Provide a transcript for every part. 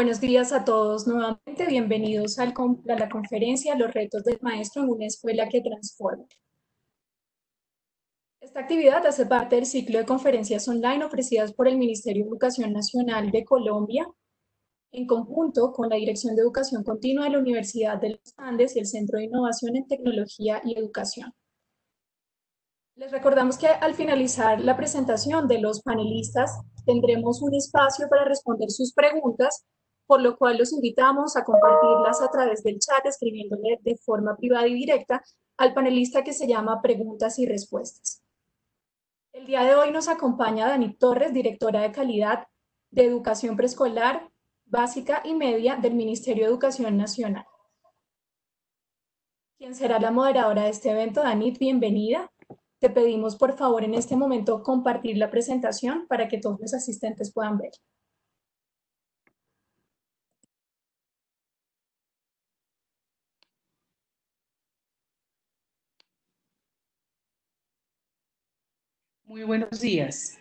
Buenos días a todos nuevamente. Bienvenidos a la conferencia Los retos del maestro en una escuela que transforma. Esta actividad hace parte del ciclo de conferencias online ofrecidas por el Ministerio de Educación Nacional de Colombia, en conjunto con la Dirección de Educación Continua de la Universidad de los Andes y el Centro de Innovación en Tecnología y Educación. Les recordamos que al finalizar la presentación de los panelistas tendremos un espacio para responder sus preguntas, por lo cual los invitamos a compartirlas a través del chat escribiéndole de forma privada y directa al panelista que se llama Preguntas y Respuestas. El día de hoy nos acompaña Dani Torres, directora de calidad de Educación Preescolar, Básica y Media del Ministerio de Educación Nacional. ¿Quién será la moderadora de este evento? Danit, bienvenida. Te pedimos por favor en este momento compartir la presentación para que todos los asistentes puedan ver. Muy buenos días.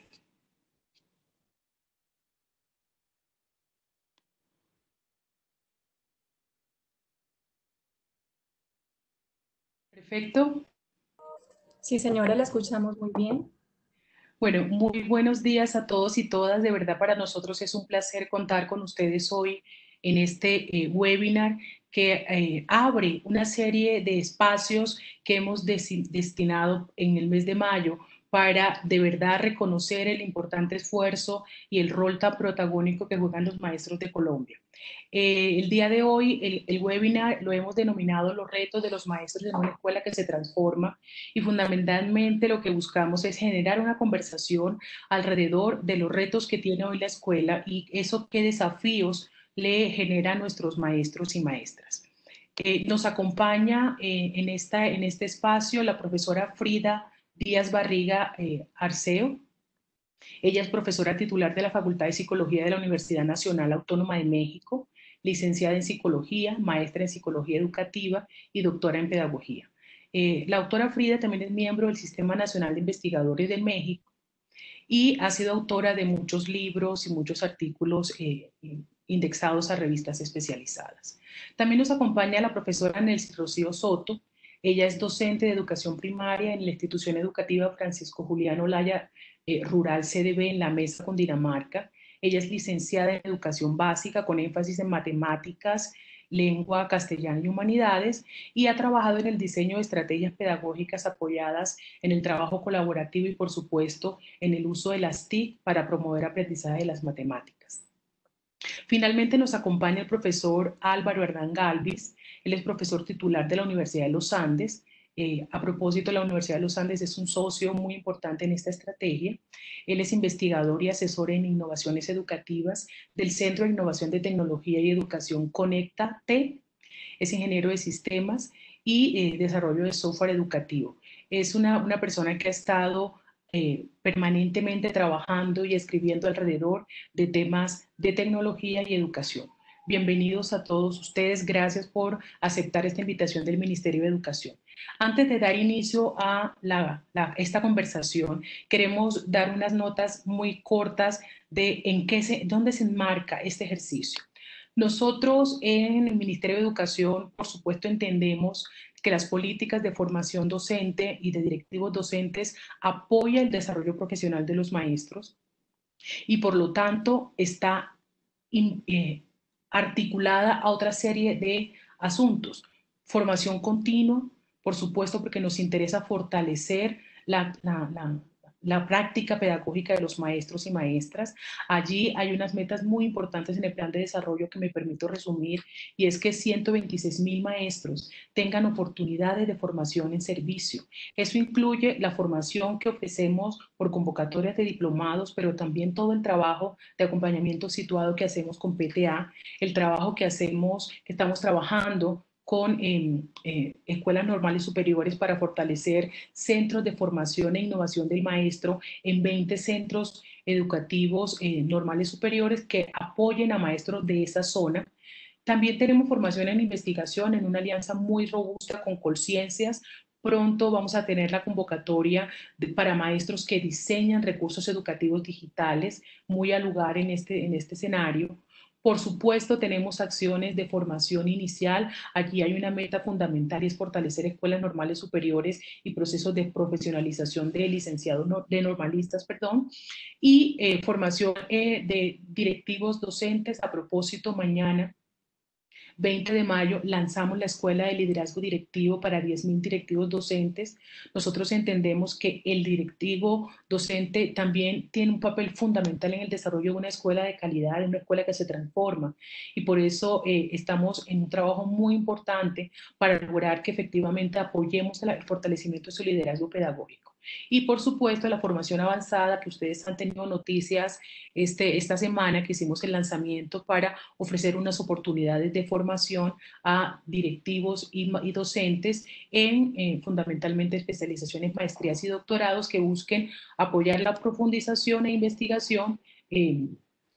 Perfecto. Sí, señora, la escuchamos muy bien. Bueno, muy buenos días a todos y todas. De verdad, para nosotros es un placer contar con ustedes hoy en este eh, webinar que eh, abre una serie de espacios que hemos destinado en el mes de mayo para de verdad reconocer el importante esfuerzo y el rol tan protagónico que juegan los maestros de Colombia. Eh, el día de hoy, el, el, webinar lo hemos denominado los retos de los maestros en una escuela que se transforma y fundamentalmente lo que buscamos es generar una conversación alrededor de los retos que tiene hoy la escuela y eso qué desafíos le genera nuestros maestros y maestras. Eh, nos acompaña eh, en, esta, en este espacio la profesora Frida Díaz Barriga eh, Arceo. Ella es profesora titular de la Facultad de Psicología de la Universidad Nacional Autónoma de México, licenciada en Psicología, maestra en Psicología Educativa y doctora en Pedagogía. Eh, la autora Frida también es miembro del Sistema Nacional de Investigadores de México y ha sido autora de muchos libros y muchos artículos eh, indexados a revistas especializadas. También nos acompaña la profesora Nelson Rocío Soto, ella es docente de educación primaria en la institución educativa Francisco Julián Olaya eh, Rural CDB en la Mesa con Dinamarca. Ella es licenciada en educación básica con énfasis en matemáticas, lengua, castellano y humanidades y ha trabajado en el diseño de estrategias pedagógicas apoyadas en el trabajo colaborativo y por supuesto en el uso de las TIC para promover aprendizaje de las matemáticas. Finalmente nos acompaña el profesor Álvaro Hernán Galvis, él es profesor titular de la Universidad de los Andes. Eh, a propósito, la Universidad de los Andes es un socio muy importante en esta estrategia. Él es investigador y asesor en innovaciones educativas del Centro de Innovación de Tecnología y Educación Conecta-T. Es ingeniero de sistemas y eh, desarrollo de software educativo. Es una, una persona que ha estado eh, permanentemente trabajando y escribiendo alrededor de temas de tecnología y educación. Bienvenidos a todos ustedes. Gracias por aceptar esta invitación del Ministerio de Educación. Antes de dar inicio a esta conversación, queremos dar unas notas muy cortas de en qué se, dónde se enmarca este ejercicio. Nosotros en el Ministerio de Educación, por supuesto, entendemos que las políticas de formación docente y de directivos docentes apoyan el desarrollo profesional de los maestros y por lo tanto está eh, articulada a otra serie de asuntos. Formación continua, por supuesto, porque nos interesa fortalecer la, práctica pedagógica de los maestros y maestras. Allí hay unas metas muy importantes en el plan de desarrollo que me permito resumir y es que 126 mil maestros tengan oportunidades de formación en servicio. Eso incluye la formación que ofrecemos por convocatorias de diplomados, pero también todo el trabajo de acompañamiento situado que hacemos con PTA, el trabajo que hacemos, que estamos trabajando con em, eh, escuelas normales superiores para fortalecer centros de formación e innovación del maestro en 20 centros educativos eh, normales superiores que apoyen a maestros de esa zona. También tenemos formación en investigación en una alianza muy robusta con Colciencias. Pronto vamos a tener la convocatoria para maestros que diseñan recursos educativos digitales, muy al lugar en este, en este escenario Por supuesto, tenemos acciones de formación inicial. Aquí hay una meta fundamental y es fortalecer escuelas normales superiores y procesos de profesionalización de licenciados, de normalistas, perdón, y eh, formación eh, de directivos docentes. A propósito, mañana 20 de mayo lanzamos la Escuela de Liderazgo Directivo para 10.000 directivos docentes. Nosotros entendemos que el directivo docente también tiene un papel fundamental en el desarrollo de una escuela de calidad, en una escuela que se transforma. Y por eso eh, estamos en un trabajo muy importante para lograr que efectivamente apoyemos el fortalecimiento de su liderazgo pedagógico. Y por supuesto la formación avanzada que ustedes han tenido noticias este, esta semana que hicimos el lanzamiento para ofrecer unas oportunidades de formación a directivos y, docentes en eh, fundamentalmente especializaciones, maestrías y doctorados que busquen apoyar la profundización e investigación eh,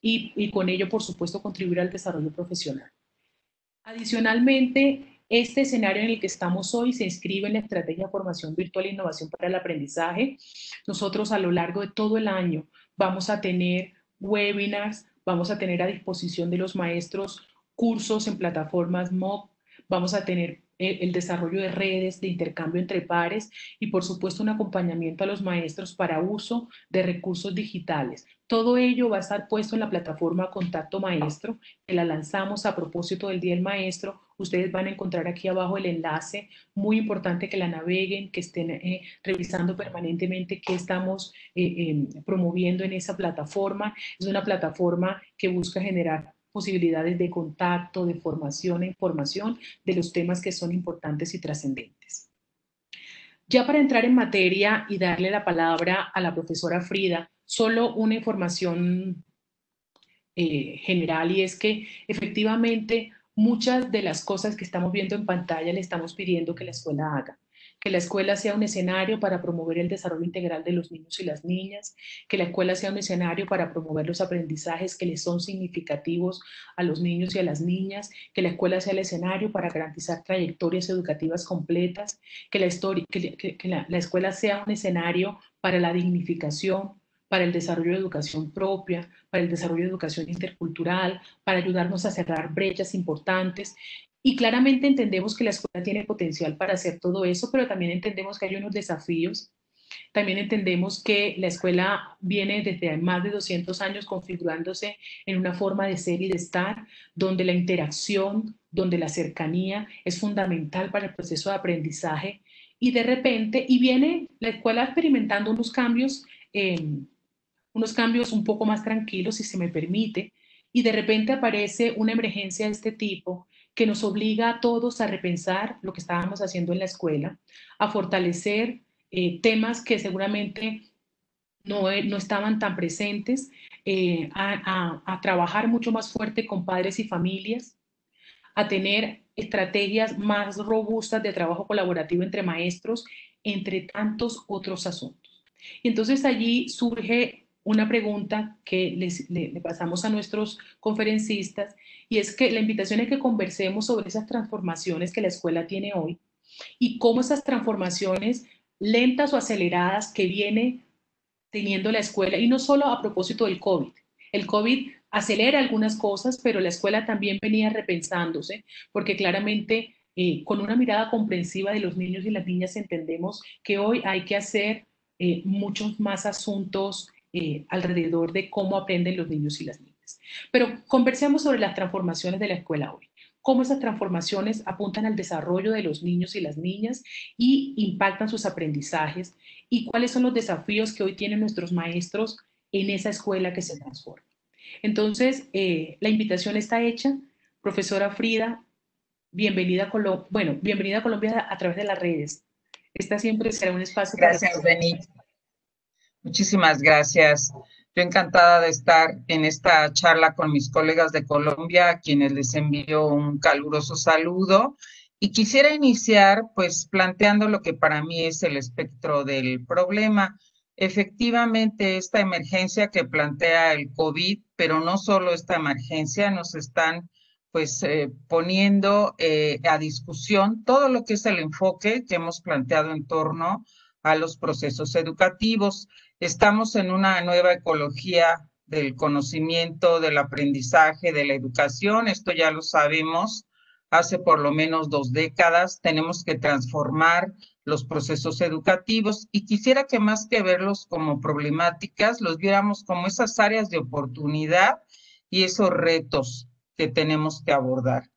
y, y con ello por supuesto contribuir al desarrollo profesional. Adicionalmente, este escenario en el que estamos hoy se inscribe en la Estrategia Formación Virtual e Innovación para el Aprendizaje. Nosotros a lo largo de todo el año vamos a tener webinars, vamos a tener a disposición de los maestros cursos en plataformas MOOC, vamos a tener el desarrollo de redes de intercambio entre pares y por supuesto un acompañamiento a los maestros para uso de recursos digitales. Todo ello va a estar puesto en la plataforma Contacto Maestro, que la lanzamos a propósito del Día del Maestro. Ustedes van a encontrar aquí abajo el enlace, muy importante que la naveguen, que estén eh, revisando permanentemente qué estamos eh, promoviendo en esa plataforma. Es una plataforma que busca generar posibilidades de contacto, de formación e información de los temas que son importantes y trascendentes. Ya para entrar en materia y darle la palabra a la profesora Frida, solo una información eh, general y es que efectivamente muchas de las cosas que estamos viendo en pantalla le estamos pidiendo que la escuela haga que la escuela sea un escenario para promover el desarrollo integral de los niños y las niñas, que la escuela sea un escenario para promover los aprendizajes que les son significativos a los niños y a las niñas, que la escuela sea el escenario para garantizar trayectorias educativas completas, que la, que, la escuela sea un escenario para la dignificación, para el desarrollo de educación propia, para el desarrollo de educación intercultural, para ayudarnos a cerrar brechas importantes y claramente entendemos que la escuela tiene potencial para hacer todo eso, pero también entendemos que hay unos desafíos. También entendemos que la escuela viene desde más de 200 años configurándose en una forma de ser y de estar, donde la interacción, donde la cercanía es fundamental para el proceso de aprendizaje. Y de repente, y viene la escuela experimentando unos cambios, eh, unos cambios un poco más tranquilos, si se me permite, y de repente aparece una emergencia de este tipo que nos obliga a todos a repensar lo que estábamos haciendo en la escuela, a fortalecer eh, temas que seguramente no, eh, no, estaban tan presentes, eh, a, a, trabajar mucho más fuerte con padres y familias, a tener estrategias más robustas de trabajo colaborativo entre maestros, entre tantos otros asuntos. Y entonces allí surge una pregunta que les, le, pasamos a nuestros conferencistas y es que la invitación es que conversemos sobre esas transformaciones que la escuela tiene hoy y cómo esas transformaciones lentas o aceleradas que viene teniendo la escuela y no solo a propósito del COVID. El COVID acelera algunas cosas, pero la escuela también venía repensándose porque claramente eh, con una mirada comprensiva de los niños y las niñas entendemos que hoy hay que hacer eh, muchos más asuntos eh, alrededor de cómo aprenden los niños y las niñas. Pero conversemos sobre las transformaciones de la escuela hoy cómo esas transformaciones apuntan al desarrollo de los niños y las niñas y impactan sus aprendizajes y cuáles son los desafíos que hoy tienen nuestros maestros en esa escuela que se transforma. Entonces, eh, la invitación está hecha. Profesora Frida, bienvenida a Colombia, bueno, bienvenida a Colombia a través de las redes. Esta siempre será un espacio. Gracias, para... Muchísimas gracias. Yo encantada de estar en esta charla con mis colegas de Colombia, a quienes les envío un caluroso saludo. Y quisiera iniciar pues planteando lo que para mí es el espectro del problema. Efectivamente, esta emergencia que plantea el COVID, pero no solo esta emergencia, nos están pues eh, poniendo eh, a discusión todo lo que es el enfoque que hemos planteado en torno a los procesos educativos. Estamos en una nueva ecología del conocimiento, del aprendizaje, de la educación. Esto ya lo sabemos hace por lo menos dos décadas. Tenemos que transformar los procesos educativos y quisiera que más que verlos como problemáticas, los viéramos como esas áreas de oportunidad y esos retos que tenemos que abordar.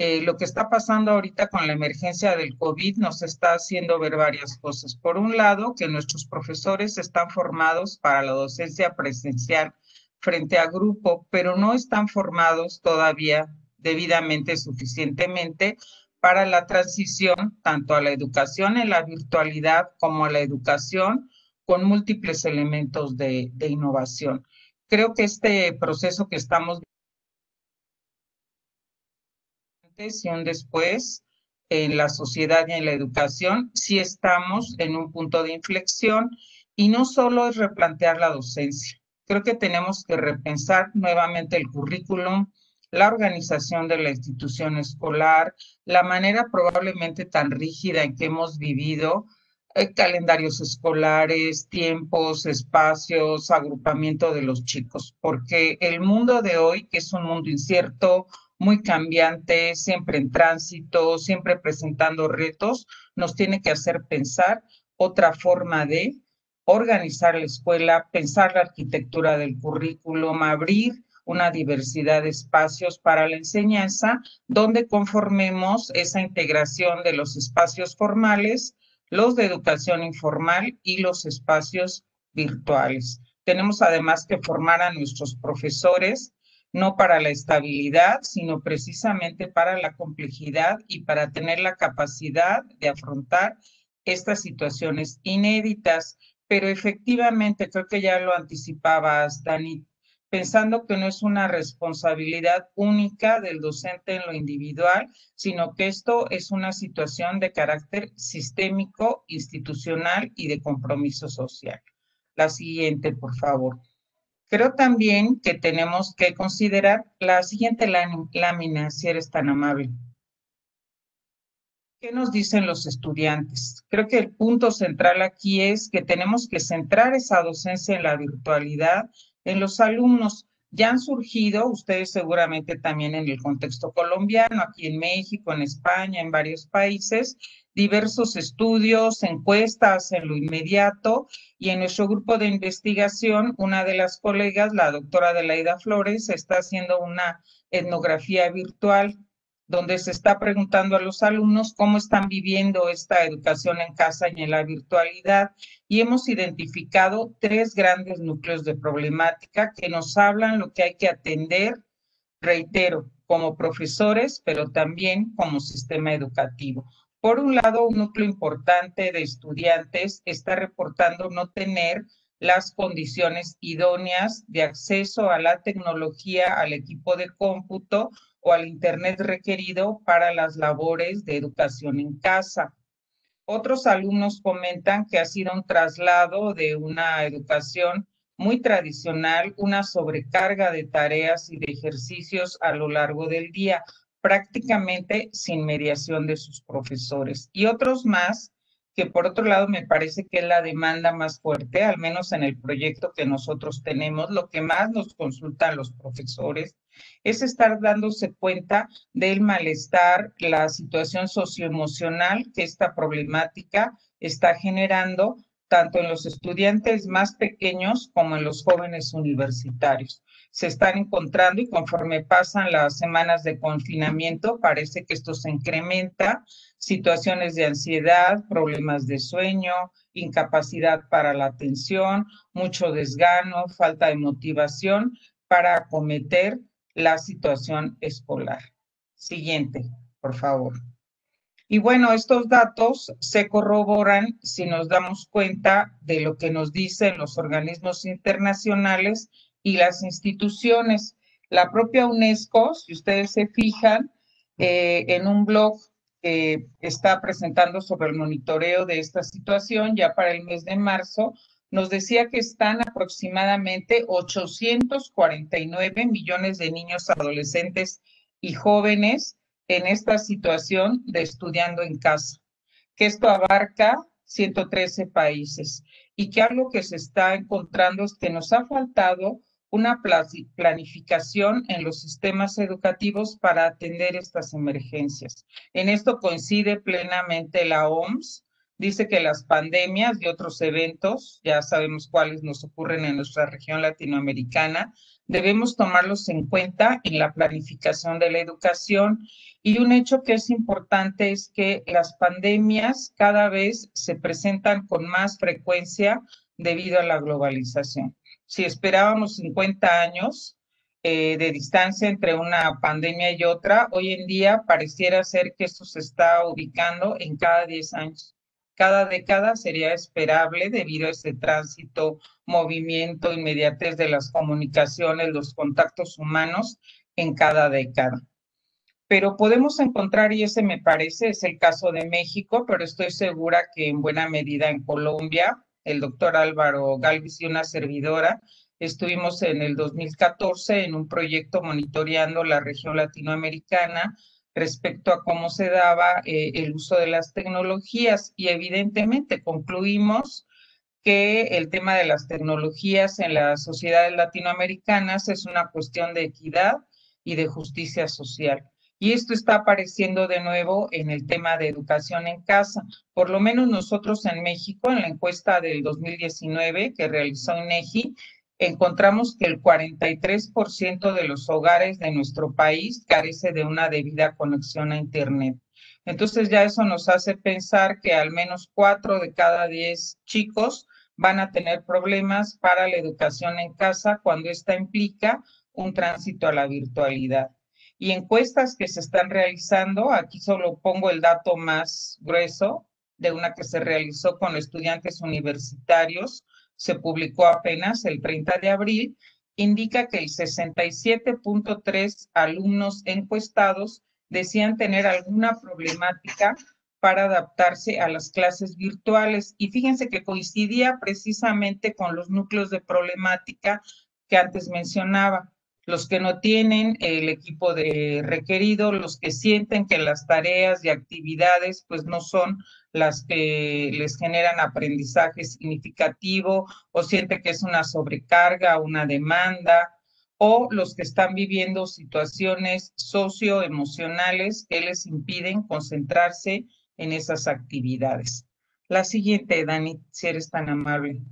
Eh, lo que está pasando ahorita con la emergencia del COVID nos está haciendo ver varias cosas. Por un lado, que nuestros profesores están formados para la docencia presencial frente a grupo, pero no están formados todavía debidamente, suficientemente para la transición tanto a la educación en la virtualidad como a la educación con múltiples elementos de, de innovación. Creo que este proceso que estamos y un después en la sociedad y en la educación, sí estamos en un punto de inflexión y no solo es replantear la docencia. Creo que tenemos que repensar nuevamente el currículum, la organización de la institución escolar, la manera probablemente tan rígida en que hemos vivido, eh, calendarios escolares, tiempos, espacios, agrupamiento de los chicos, porque el mundo de hoy, que es un mundo incierto, muy cambiante, siempre en tránsito, siempre presentando retos, nos tiene que hacer pensar otra forma de organizar la escuela, pensar la arquitectura del currículum, abrir una diversidad de espacios para la enseñanza, donde conformemos esa integración de los espacios formales, los de educación informal y los espacios virtuales. Tenemos además que formar a nuestros profesores no para la estabilidad, sino precisamente para la complejidad y para tener la capacidad de afrontar estas situaciones inéditas. Pero efectivamente, creo que ya lo anticipabas, Dani, pensando que no es una responsabilidad única del docente en lo individual, sino que esto es una situación de carácter sistémico, institucional y de compromiso social. La siguiente, por favor. Creo también que tenemos que considerar la siguiente lámina, si eres tan amable. ¿Qué nos dicen los estudiantes? Creo que el punto central aquí es que tenemos que centrar esa docencia en la virtualidad, en los alumnos. Ya han surgido, ustedes seguramente también en el contexto colombiano, aquí en México, en España, en varios países, diversos estudios, encuestas en lo inmediato y en nuestro grupo de investigación, una de las colegas, la doctora Adelaida Flores, está haciendo una etnografía virtual donde se está preguntando a los alumnos cómo están viviendo esta educación en casa y en la virtualidad. Y hemos identificado tres grandes núcleos de problemática que nos hablan lo que hay que atender, reitero, como profesores, pero también como sistema educativo. Por un lado, un núcleo importante de estudiantes está reportando no tener las condiciones idóneas de acceso a la tecnología, al equipo de cómputo o al Internet requerido para las labores de educación en casa. Otros alumnos comentan que ha sido un traslado de una educación muy tradicional, una sobrecarga de tareas y de ejercicios a lo largo del día, prácticamente sin mediación de sus profesores. Y otros más que por otro lado me parece que es la demanda más fuerte, al menos en el proyecto que nosotros tenemos, lo que más nos consultan los profesores es estar dándose cuenta del malestar, la situación socioemocional que esta problemática está generando tanto en los estudiantes más pequeños como en los jóvenes universitarios se están encontrando y conforme pasan las semanas de confinamiento, parece que esto se incrementa, situaciones de ansiedad, problemas de sueño, incapacidad para la atención, mucho desgano, falta de motivación para acometer la situación escolar. Siguiente, por favor. Y bueno, estos datos se corroboran si nos damos cuenta de lo que nos dicen los organismos internacionales y las instituciones. La propia UNESCO, si ustedes se fijan, eh, en un blog que está presentando sobre el monitoreo de esta situación ya para el mes de marzo, nos decía que están aproximadamente 849 millones de niños, adolescentes y jóvenes en esta situación de estudiando en casa, que esto abarca 113 países y que algo que se está encontrando es que nos ha faltado una planificación en los sistemas educativos para atender estas emergencias. En esto coincide plenamente la OMS. Dice que las pandemias y otros eventos, ya sabemos cuáles nos ocurren en nuestra región latinoamericana, debemos tomarlos en cuenta en la planificación de la educación. Y un hecho que es importante es que las pandemias cada vez se presentan con más frecuencia debido a la globalización si esperábamos 50 años eh, de distancia entre una pandemia y otra, hoy en día pareciera ser que esto se está ubicando en cada 10 años. Cada década sería esperable debido a ese tránsito, movimiento, inmediatez de las comunicaciones, los contactos humanos en cada década. Pero podemos encontrar, y ese me parece es el caso de México, pero estoy segura que en buena medida en Colombia, el doctor Álvaro Galvis y una servidora, estuvimos en el 2014 en un proyecto monitoreando la región latinoamericana respecto a cómo se daba eh, el uso de las tecnologías y evidentemente concluimos que el tema de las tecnologías en las sociedades latinoamericanas es una cuestión de equidad y de justicia social. Y esto está apareciendo de nuevo en el tema de educación en casa. Por lo menos nosotros en México, en la encuesta del 2019 que realizó INEGI, encontramos que el 43% de los hogares de nuestro país carece de una debida conexión a Internet. Entonces ya eso nos hace pensar que al menos cuatro de cada diez chicos van a tener problemas para la educación en casa cuando esta implica un tránsito a la virtualidad y encuestas que se están realizando. Aquí solo pongo el dato más grueso de una que se realizó con estudiantes universitarios, se publicó apenas el 30 de abril, indica que el 67.3 alumnos encuestados decían tener alguna problemática para adaptarse a las clases virtuales. Y fíjense que coincidía precisamente con los núcleos de problemática que antes mencionaba los que no tienen el equipo de requerido, los que sienten que las tareas y actividades pues no son las que les generan aprendizaje significativo o sienten que es una sobrecarga, una demanda, o los que están viviendo situaciones socioemocionales que les impiden concentrarse en esas actividades. La siguiente, Dani, si eres tan amable.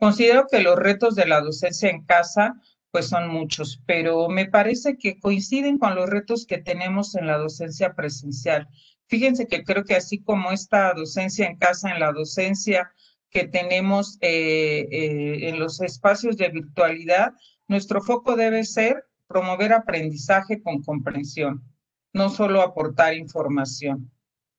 Considero que los retos de la docencia en casa pues son muchos, pero me parece que coinciden con los retos que tenemos en la docencia presencial. Fíjense que creo que así como esta docencia en casa, en la docencia que tenemos eh, eh, en los espacios de virtualidad, nuestro foco debe ser promover aprendizaje con comprensión, no solo aportar información,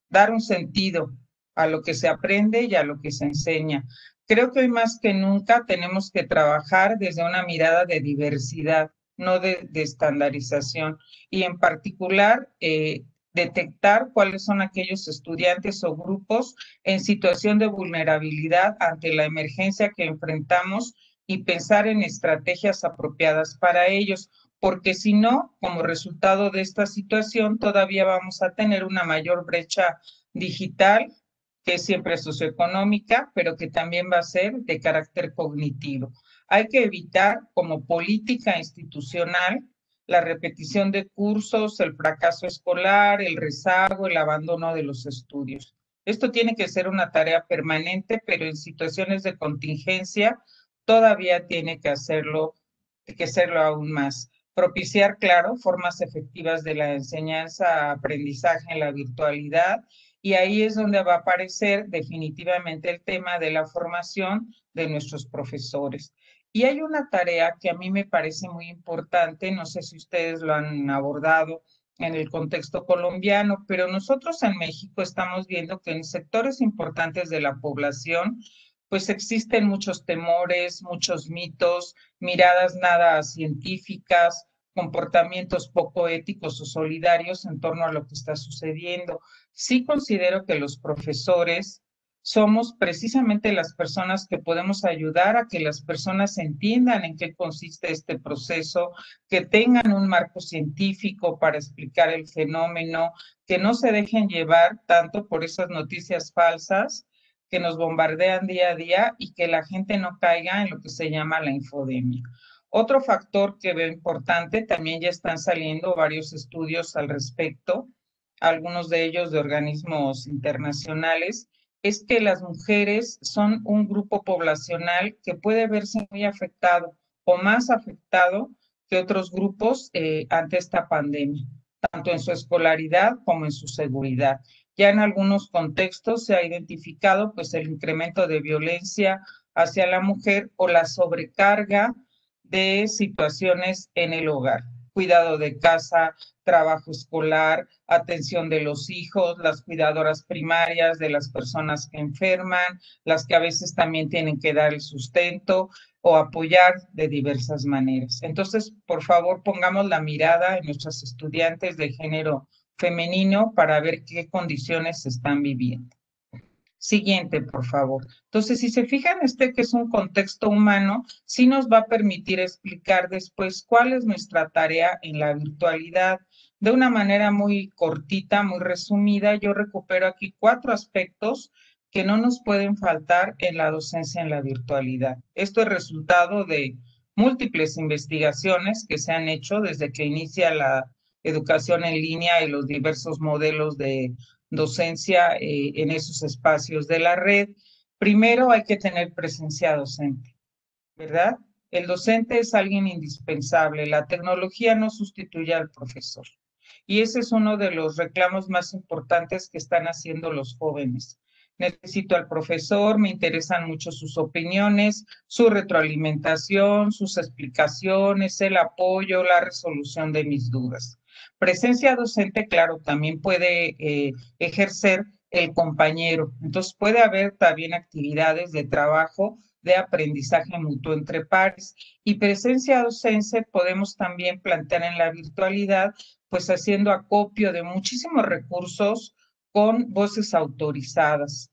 dar un sentido a lo que se aprende y a lo que se enseña, Creo que hoy más que nunca tenemos que trabajar desde una mirada de diversidad, no de, estandarización, y en particular eh, detectar cuáles son aquellos estudiantes o grupos en situación de vulnerabilidad ante la emergencia que enfrentamos y pensar en estrategias apropiadas para ellos, porque si no, como resultado de esta situación, todavía vamos a tener una mayor brecha digital que siempre es socioeconómica, pero que también va a ser de carácter cognitivo. Hay que evitar como política institucional la repetición de cursos, el fracaso escolar, el rezago, el abandono de los estudios. Esto tiene que ser una tarea permanente, pero en situaciones de contingencia todavía tiene que hacerlo, que hacerlo aún más. Propiciar, claro, formas efectivas de la enseñanza, aprendizaje en la virtualidad y ahí es donde va a aparecer definitivamente el tema de la formación de nuestros profesores. Y hay una tarea que a mí me parece muy importante, no sé si ustedes lo han abordado en el contexto colombiano, pero nosotros en México estamos viendo que en sectores importantes de la población, pues existen muchos temores, muchos mitos, miradas nada científicas, comportamientos poco éticos o solidarios en torno a lo que está sucediendo. Sí considero que los profesores somos precisamente las personas que podemos ayudar a que las personas entiendan en qué consiste este proceso, que tengan un marco científico para explicar el fenómeno, que no se dejen llevar tanto por esas noticias falsas que nos bombardean día a día y que la gente no caiga en lo que se llama la infodemia. Otro factor que veo importante, también ya están saliendo varios estudios al respecto, algunos de ellos de organismos internacionales, es que las mujeres son un grupo poblacional que puede verse muy afectado o más afectado que otros grupos eh, ante esta pandemia, tanto en su escolaridad como en su seguridad. Ya en algunos contextos se ha identificado pues el incremento de violencia hacia la mujer o la sobrecarga de situaciones en el hogar, cuidado de casa, trabajo escolar, atención de los hijos, las cuidadoras primarias de las personas que enferman, las que a veces también tienen que dar el sustento o apoyar de diversas maneras. Entonces, por favor, pongamos la mirada en nuestros estudiantes de género femenino para ver qué condiciones se están viviendo. Siguiente, por favor. Entonces, si se fijan, este que es un contexto humano, sí nos va a permitir explicar después cuál es nuestra tarea en la virtualidad. De una manera muy cortita, muy resumida, yo recupero aquí cuatro aspectos que no nos pueden faltar en la docencia en la virtualidad. Esto es resultado de múltiples investigaciones que se han hecho desde que inicia la educación en línea y los diversos modelos de docencia eh, en esos espacios de la red. Primero hay que tener presencia docente, ¿verdad? El docente es alguien indispensable. La tecnología no sustituye al profesor. Y ese es uno de los reclamos más importantes que están haciendo los jóvenes. Necesito al profesor, me interesan mucho sus opiniones, su retroalimentación, sus explicaciones, el apoyo, la resolución de mis dudas. Presencia docente, claro, también puede eh, ejercer el compañero. Entonces puede haber también actividades de trabajo de aprendizaje mutuo entre pares. Y presencia docente podemos también plantear en la virtualidad, pues haciendo acopio de muchísimos recursos con voces autorizadas,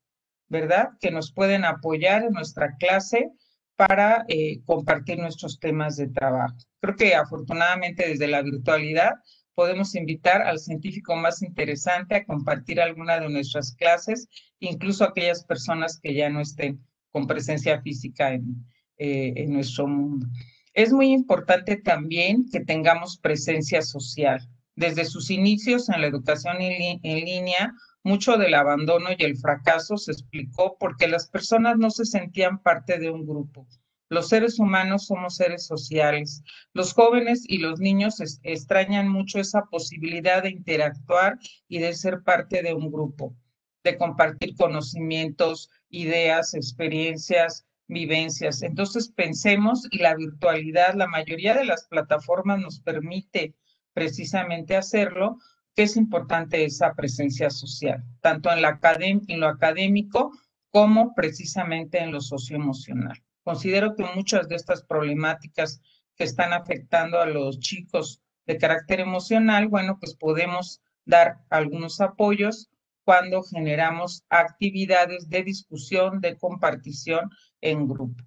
¿verdad? Que nos pueden apoyar en nuestra clase para eh, compartir nuestros temas de trabajo. Creo que afortunadamente desde la virtualidad podemos invitar al científico más interesante a compartir alguna de nuestras clases, incluso aquellas personas que ya no estén con presencia física en, eh, nuestro mundo. Es muy importante también que tengamos presencia social. Desde sus inicios en la educación en línea, mucho del abandono y el fracaso se explicó porque las personas no se sentían parte de un grupo los seres humanos somos seres sociales. Los jóvenes y los niños extrañan mucho esa posibilidad de interactuar y de ser parte de un grupo, de compartir conocimientos, ideas, experiencias, vivencias. Entonces pensemos y la virtualidad, la mayoría de las plataformas nos permite precisamente hacerlo, que es importante esa presencia social, tanto en, la en lo académico como precisamente en lo socioemocional. Considero que muchas de estas problemáticas que están afectando a los chicos de carácter emocional, bueno, pues podemos dar algunos apoyos cuando generamos actividades de discusión, de compartición en grupo.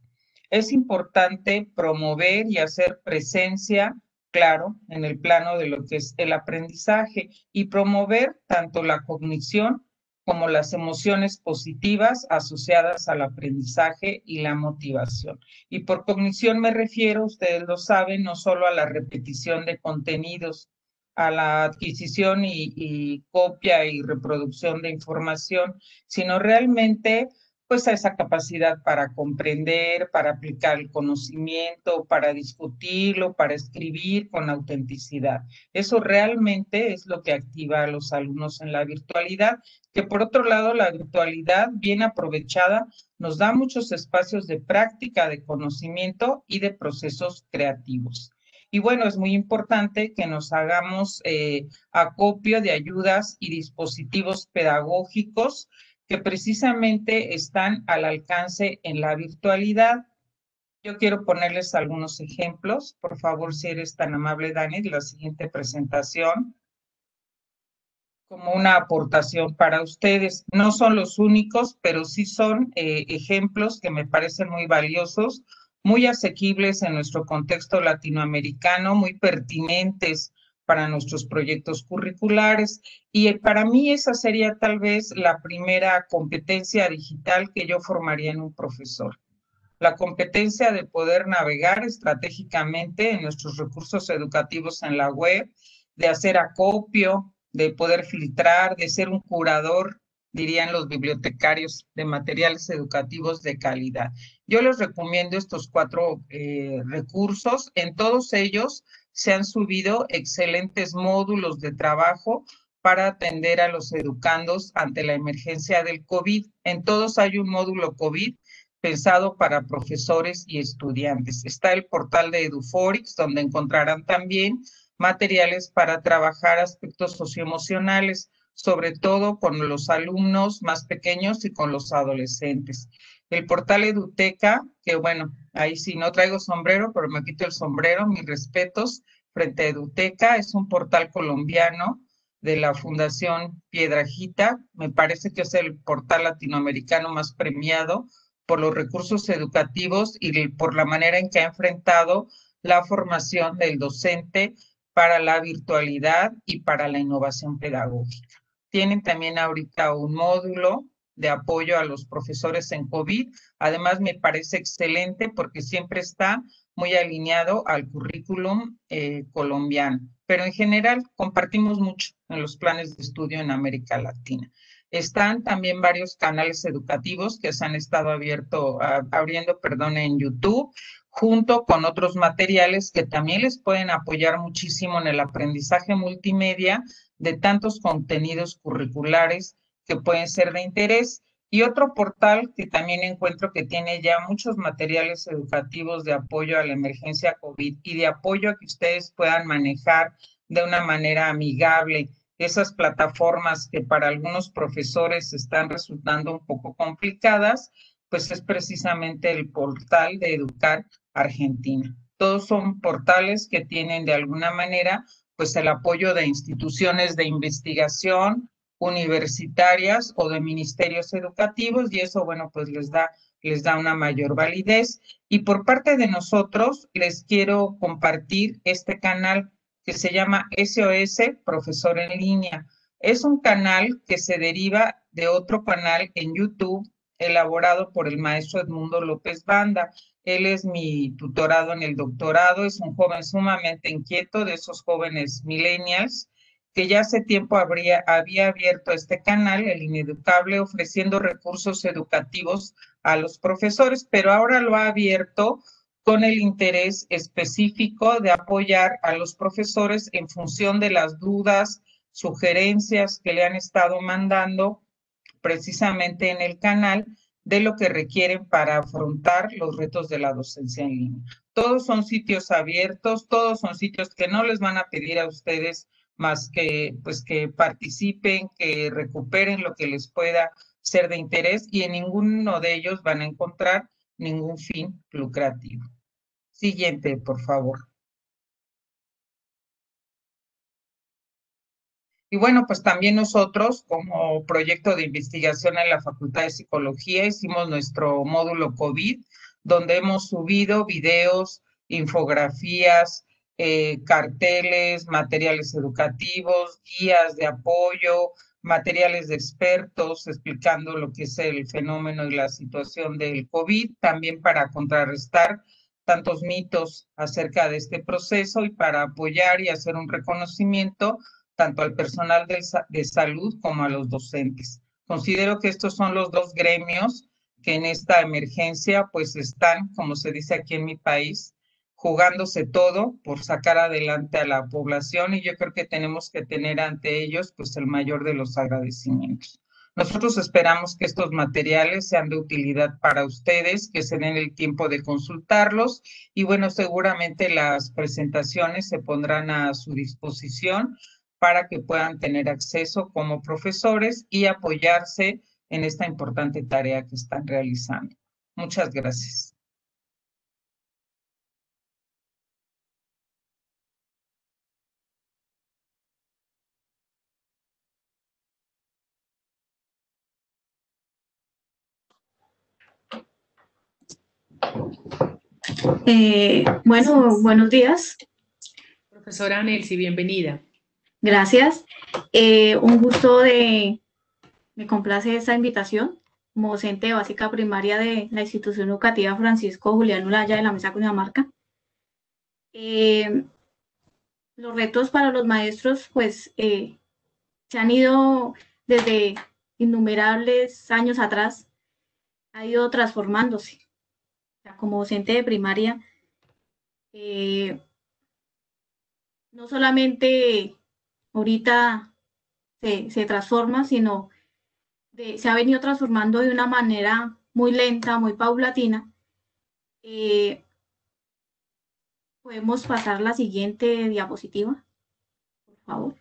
Es importante promover y hacer presencia, claro, en el plano de lo que es el aprendizaje y promover tanto la cognición como las emociones positivas asociadas al aprendizaje y la motivación. Y por cognición me refiero, ustedes lo saben, no solo a la repetición de contenidos, a la adquisición y, y copia y reproducción de información, sino realmente pues a esa capacidad para comprender, para aplicar el conocimiento, para discutirlo, para escribir con autenticidad. Eso realmente es lo que activa a los alumnos en la virtualidad, que por otro lado la virtualidad bien aprovechada nos da muchos espacios de práctica, de conocimiento y de procesos creativos. Y bueno, es muy importante que nos hagamos eh, acopio de ayudas y dispositivos pedagógicos que precisamente están al alcance en la virtualidad. Yo quiero ponerles algunos ejemplos. Por favor, si eres tan amable, Dani, la siguiente presentación como una aportación para ustedes. No son los únicos, pero sí son eh, ejemplos que me parecen muy valiosos, muy asequibles en nuestro contexto latinoamericano, muy pertinentes para nuestros proyectos curriculares. Y para mí esa sería tal vez la primera competencia digital que yo formaría en un profesor. La competencia de poder navegar estratégicamente en nuestros recursos educativos en la web, de hacer acopio, de poder filtrar, de ser un curador, dirían los bibliotecarios, de materiales educativos de calidad. Yo les recomiendo estos cuatro eh, recursos. En todos ellos se han subido excelentes módulos de trabajo para atender a los educandos ante la emergencia del COVID. En todos hay un módulo COVID pensado para profesores y estudiantes. Está el portal de Eduforix, donde encontrarán también materiales para trabajar aspectos socioemocionales, sobre todo con los alumnos más pequeños y con los adolescentes. El portal Eduteca, que bueno, ahí sí no traigo sombrero, pero me quito el sombrero, mis respetos frente a Eduteca, es un portal colombiano de la Fundación Piedrajita, me parece que es el portal latinoamericano más premiado por los recursos educativos y por la manera en que ha enfrentado la formación del docente para la virtualidad y para la innovación pedagógica. Tienen también ahorita un módulo de apoyo a los profesores en COVID. Además, me parece excelente porque siempre está muy alineado al currículum eh, colombiano. Pero en general compartimos mucho en los planes de estudio en América Latina. Están también varios canales educativos que se han estado abierto, abriendo perdón, en YouTube, junto con otros materiales que también les pueden apoyar muchísimo en el aprendizaje multimedia de tantos contenidos curriculares que pueden ser de interés. Y otro portal que también encuentro que tiene ya muchos materiales educativos de apoyo a la emergencia COVID y de apoyo a que ustedes puedan manejar de una manera amigable esas plataformas que para algunos profesores están resultando un poco complicadas, pues es precisamente el portal de Educar Argentina. Todos son portales que tienen de alguna manera pues el apoyo de instituciones de investigación universitarias o de ministerios educativos y eso, bueno, pues les da, les da una mayor validez. Y por parte de nosotros, les quiero compartir este canal que se llama SOS Profesor en Línea. Es un canal que se deriva de otro canal en YouTube elaborado por el maestro Edmundo López Banda. Él es mi tutorado en el doctorado, es un joven sumamente inquieto de esos jóvenes millennials que ya hace tiempo habría, había abierto este canal, el Ineducable, ofreciendo recursos educativos a los profesores, pero ahora lo ha abierto con el interés específico de apoyar a los profesores en función de las dudas, sugerencias que le han estado mandando precisamente en el canal de lo que requieren para afrontar los retos de la docencia en línea. Todos son sitios abiertos, todos son sitios que no les van a pedir a ustedes más que pues que participen, que recuperen lo que les pueda ser de interés y en ninguno de ellos van a encontrar ningún fin lucrativo. Siguiente, por favor. Y bueno, pues también nosotros como proyecto de investigación en la Facultad de Psicología hicimos nuestro módulo COVID, donde hemos subido videos, infografías, eh, carteles, materiales educativos, guías de apoyo, materiales de expertos explicando lo que es el fenómeno y la situación del COVID, también para contrarrestar tantos mitos acerca de este proceso y para apoyar y hacer un reconocimiento tanto al personal de, de salud como a los docentes. Considero que estos son los dos gremios que en esta emergencia pues están, como se dice aquí en mi país, jugándose todo por sacar adelante a la población y yo creo que tenemos que tener ante ellos pues el mayor de los agradecimientos. Nosotros esperamos que estos materiales sean de utilidad para ustedes, que se den el tiempo de consultarlos y bueno, seguramente las presentaciones se pondrán a su disposición para que puedan tener acceso como profesores y apoyarse en esta importante tarea que están realizando. Muchas gracias. Eh, bueno, buenos días. Profesora Nelsi, bienvenida. Gracias. Eh, un gusto de, me complace esta invitación como docente básica primaria de la institución educativa Francisco Julián Ulaya de la Mesa Cundinamarca. Eh, los retos para los maestros, pues, eh, se han ido desde innumerables años atrás, ha ido transformándose. Como docente de primaria, eh, no solamente ahorita se, se transforma, sino se ha venido transformando de una manera muy lenta, muy paulatina. Eh, Podemos pasar la siguiente diapositiva, por favor.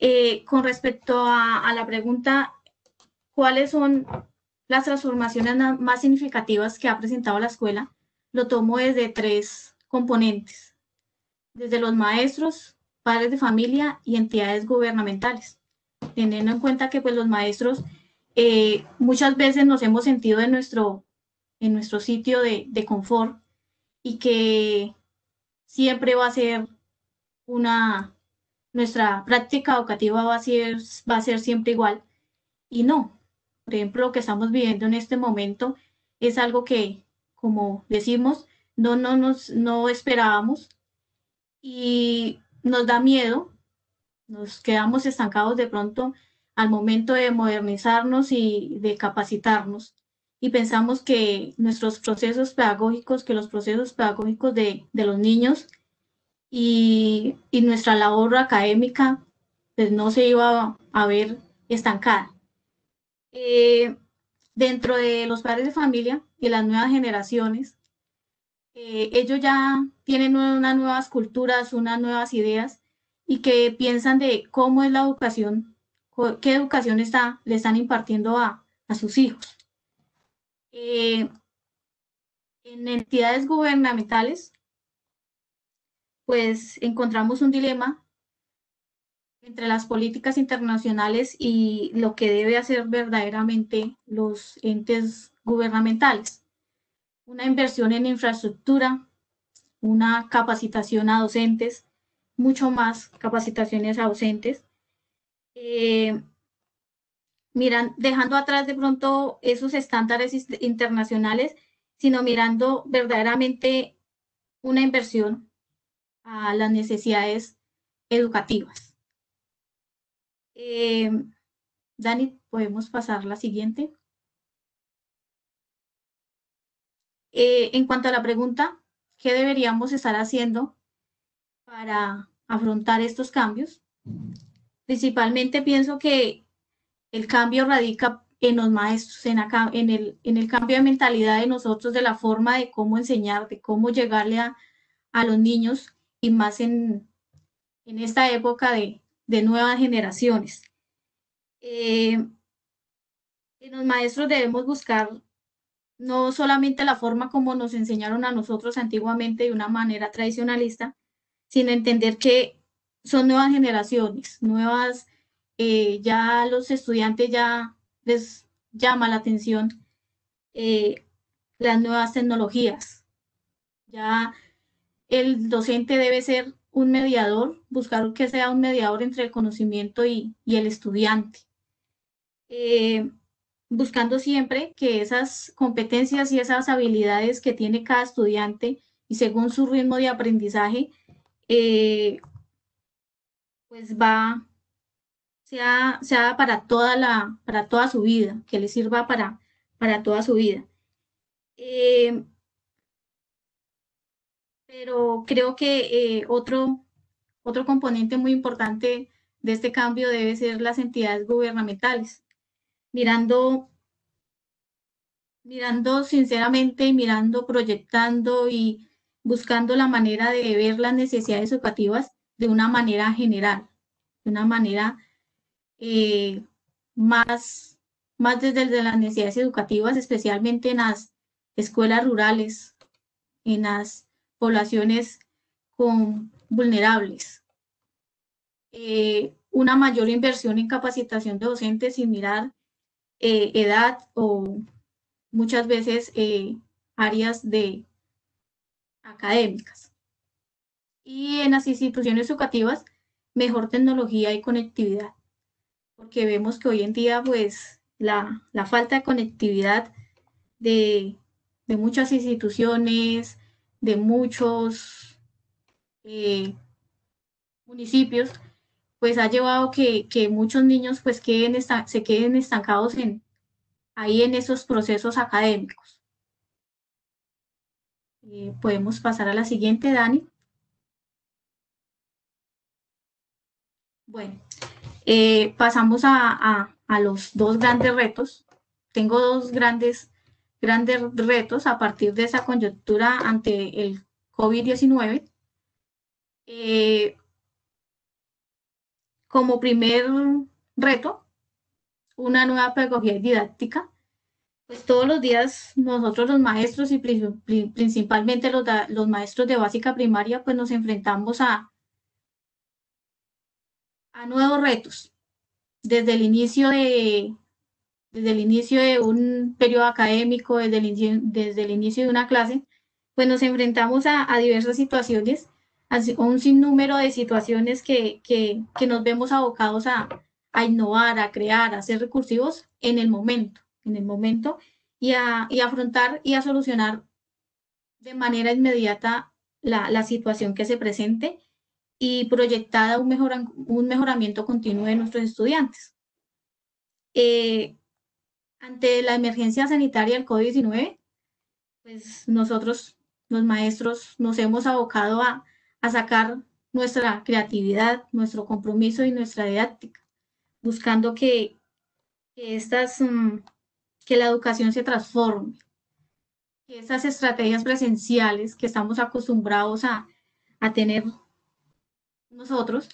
Eh, con respecto a, la pregunta, ¿cuáles son las transformaciones más significativas que ha presentado la escuela? Lo tomo desde tres componentes, desde los maestros, padres de familia y entidades gubernamentales, teniendo en cuenta que pues, los maestros eh, muchas veces nos hemos sentido en nuestro, en nuestro sitio de, de confort y que siempre va a ser una, nuestra práctica educativa va a ser, va a ser siempre igual. Y no, por ejemplo, lo que estamos viviendo en este momento es algo que, como decimos, no, no, nos, no esperábamos y nos da miedo, nos quedamos estancados de pronto al momento de modernizarnos y de capacitarnos y pensamos que nuestros procesos pedagógicos, que los procesos pedagógicos de, los niños y, nuestra labor académica pues no se iba a ver estancada. Eh, dentro de los padres de familia y las nuevas generaciones, eh, ellos ya tienen unas nuevas culturas, unas nuevas ideas y que piensan de cómo es la educación, qué educación está, le están impartiendo a sus hijos. Eh, en entidades gubernamentales, pues encontramos un dilema entre las políticas internacionales y lo que debe hacer verdaderamente los entes gubernamentales. Una inversión en infraestructura, una capacitación a docentes, mucho más capacitaciones a docentes. Eh, miran, dejando atrás de pronto esos estándares internacionales, sino mirando verdaderamente una inversión a las necesidades educativas. Eh, Dani, podemos pasar la siguiente. Eh, en cuanto a la pregunta, ¿qué deberíamos estar haciendo para afrontar estos cambios? Principalmente pienso que el cambio radica en los maestros, en, el cambio de mentalidad de nosotros, de la forma de cómo enseñar, de cómo llegarle a, los niños y más en, esta época de, nuevas generaciones. Eh, en los maestros debemos buscar no solamente la forma como nos enseñaron a nosotros antiguamente de una manera tradicionalista, sino entender que son nuevas generaciones, nuevas eh, ya los estudiantes ya les llama la atención eh, las nuevas tecnologías. Ya el docente debe ser un mediador, buscar que sea un mediador entre el conocimiento y, el estudiante. Eh, buscando siempre que esas competencias y esas habilidades que tiene cada estudiante y según su ritmo de aprendizaje, pues va sea, para, toda la, para toda su vida, que le sirva para, para toda su vida. Eh, pero creo que eh, otro, otro componente muy importante de este cambio debe ser las entidades gubernamentales. Mirando, mirando sinceramente, mirando, proyectando y buscando la manera de ver las necesidades educativas de una manera general, de una manera eh, más, más desde las necesidades educativas, especialmente en las escuelas rurales, en las poblaciones con vulnerables. Eh, una mayor inversión en capacitación de docentes sin mirar eh, edad o muchas veces áreas de académicas. y en las instituciones educativas mejor tecnología y conectividad, porque vemos que hoy en día pues la, falta de conectividad de, muchas instituciones, de muchos eh, municipios, pues ha llevado que, que muchos niños pues queden se queden estancados en, ahí en esos procesos académicos. Eh, podemos pasar a la siguiente, Dani. Bueno, eh, pasamos a, los dos grandes retos. Tengo dos grandes, grandes retos a partir de esa coyuntura ante el COVID-19. Eh, como primer reto, una nueva pedagogía didáctica. Pues todos los días nosotros los maestros y principalmente los, los maestros de básica primaria, pues nos enfrentamos a, a nuevos retos. Desde el inicio de, desde el inicio de un periodo académico, desde el, desde el inicio de una clase, pues nos enfrentamos a, a diversas situaciones, a un sinnúmero de situaciones que, que, que nos vemos abocados a, a, innovar, a crear, a ser recursivos en el momento, en el momento, y a, y afrontar y a solucionar de manera inmediata la, la situación que se presente y proyectada un, un mejoramiento continuo de nuestros estudiantes. Eh, ante la emergencia sanitaria del COVID-19, pues nosotros, los maestros, nos hemos abocado a, a sacar nuestra creatividad, nuestro compromiso y nuestra didáctica, buscando que, estas, mm, que la educación se transforme, que esas estrategias presenciales que estamos acostumbrados a, a tener nosotros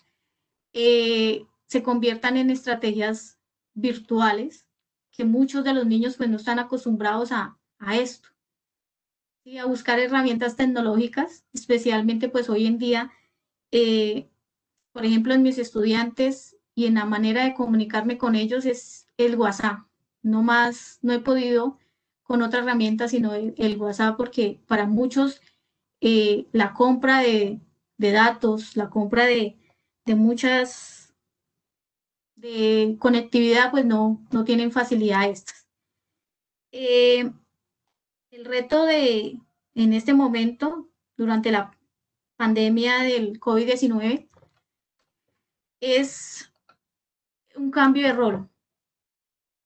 eh, se conviertan en estrategias virtuales, que muchos de los niños pues no están acostumbrados a, a esto, y a buscar herramientas tecnológicas, especialmente pues hoy en día, eh, por ejemplo, en mis estudiantes y en la manera de comunicarme con ellos es el WhatsApp. No más, no he podido con otra herramienta sino el, WhatsApp porque para muchos eh, la compra de, de datos, la compra de, muchas de conectividad, pues no, no tienen facilidad estas. Eh, el reto de, en este momento, durante la pandemia del COVID-19, es un cambio de rol.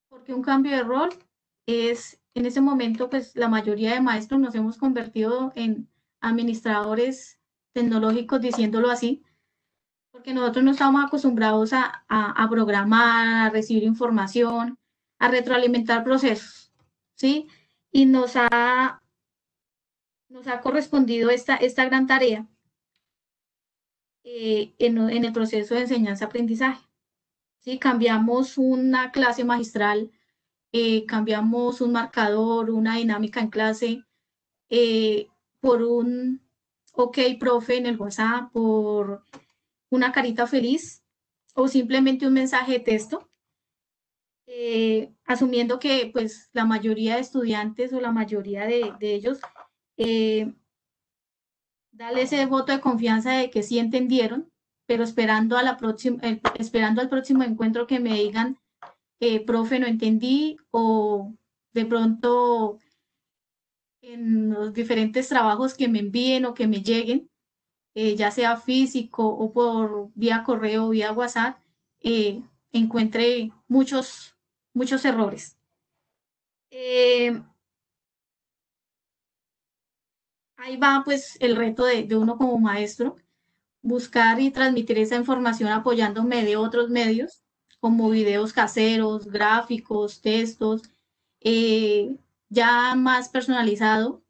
Porque un cambio de rol es, en este momento, pues la mayoría de maestros nos hemos convertido en administradores tecnológicos, diciéndolo así, porque nosotros no estamos acostumbrados a, a, programar, a recibir información, a retroalimentar procesos, ¿sí? Y nos ha, nos ha correspondido esta, esta gran tarea eh, en, en, el proceso de enseñanza-aprendizaje. ¿sí? Cambiamos una clase magistral, eh, cambiamos un marcador, una dinámica en clase, eh, por un ok, profe, en el WhatsApp por una carita feliz o simplemente un mensaje de texto, eh, asumiendo que pues la mayoría de estudiantes o la mayoría de, ellos eh, darle ese voto de confianza de que sí entendieron, pero esperando, a la esperando al próximo encuentro que me digan, eh, profe, no entendí, o de pronto en los diferentes trabajos que me envíen o que me lleguen, eh, ya sea físico o por vía correo o vía WhatsApp, eh, encuentre muchos, muchos errores. Eh, ahí va pues el reto de, de, uno como maestro, buscar y transmitir esa información apoyándome de otros medios, como videos caseros, gráficos, textos, ya más personalizado,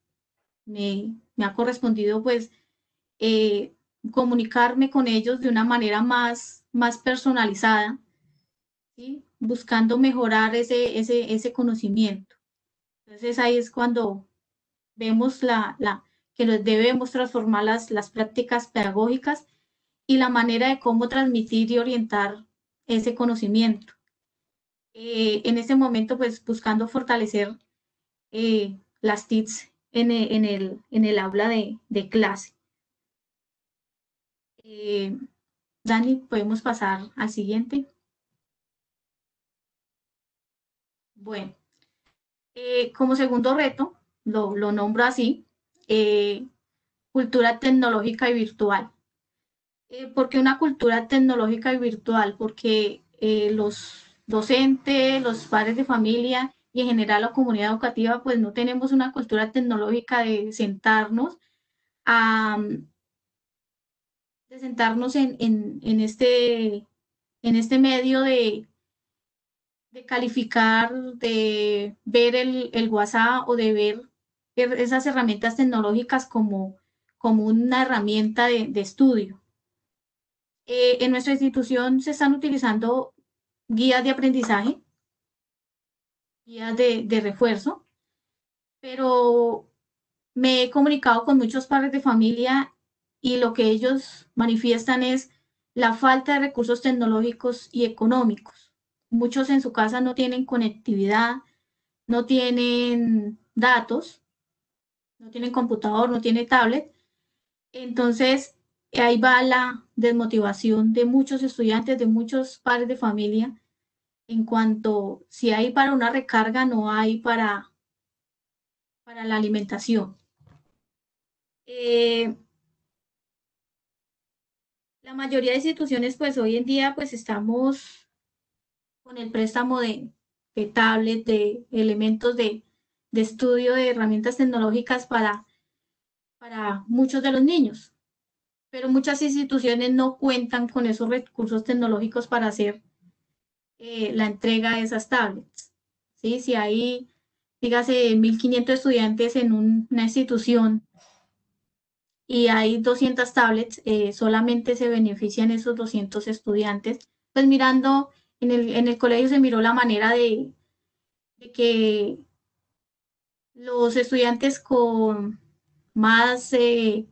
me, ha correspondido pues eh, comunicarme con ellos de una manera más, más personalizada, buscando mejorar ese, ese, ese conocimiento. Entonces ahí es cuando vemos la, la, que debemos transformar las, las prácticas pedagógicas y la manera de cómo transmitir y orientar ese conocimiento. Eh, en este momento, pues buscando fortalecer eh, las TICs en, el, en, el, aula de, clase. Eh, Dani, podemos pasar al siguiente. Bueno, eh, como segundo reto, lo, nombro así, eh, cultura tecnológica y virtual. ¿Por qué una cultura tecnológica y virtual? Porque los docentes, los padres de familia y en general la comunidad educativa, pues no tenemos una cultura tecnológica de sentarnos a, de sentarnos en, este, en este medio de, de calificar, de ver el, WhatsApp o de ver esas herramientas tecnológicas como, como una herramienta de, estudio. Eh, en nuestra institución se están utilizando guías de aprendizaje, guías de, de refuerzo, pero me he comunicado con muchos padres de familia y lo que ellos manifiestan es la falta de recursos tecnológicos y económicos. Muchos en su casa no tienen conectividad, no tienen datos, no tienen computador, no tienen tablet. Entonces, ahí va la desmotivación de muchos estudiantes, de muchos padres de familia, en cuanto si hay para una recarga, no hay para, para la alimentación. Eh, la mayoría de instituciones, pues hoy en día, pues estamos con el préstamo de, de tablet, de elementos de, estudio de herramientas tecnológicas para, para muchos de los niños. Pero muchas instituciones no cuentan con esos recursos tecnológicos para hacer eh, la entrega de esas tablets. ¿sí? Si hay, dígase, 1.500 estudiantes en una institución y hay 200 tablets, eh, solamente se benefician esos 200 estudiantes. Pues mirando, en el, en el colegio se miró la manera de, que los estudiantes con más eh,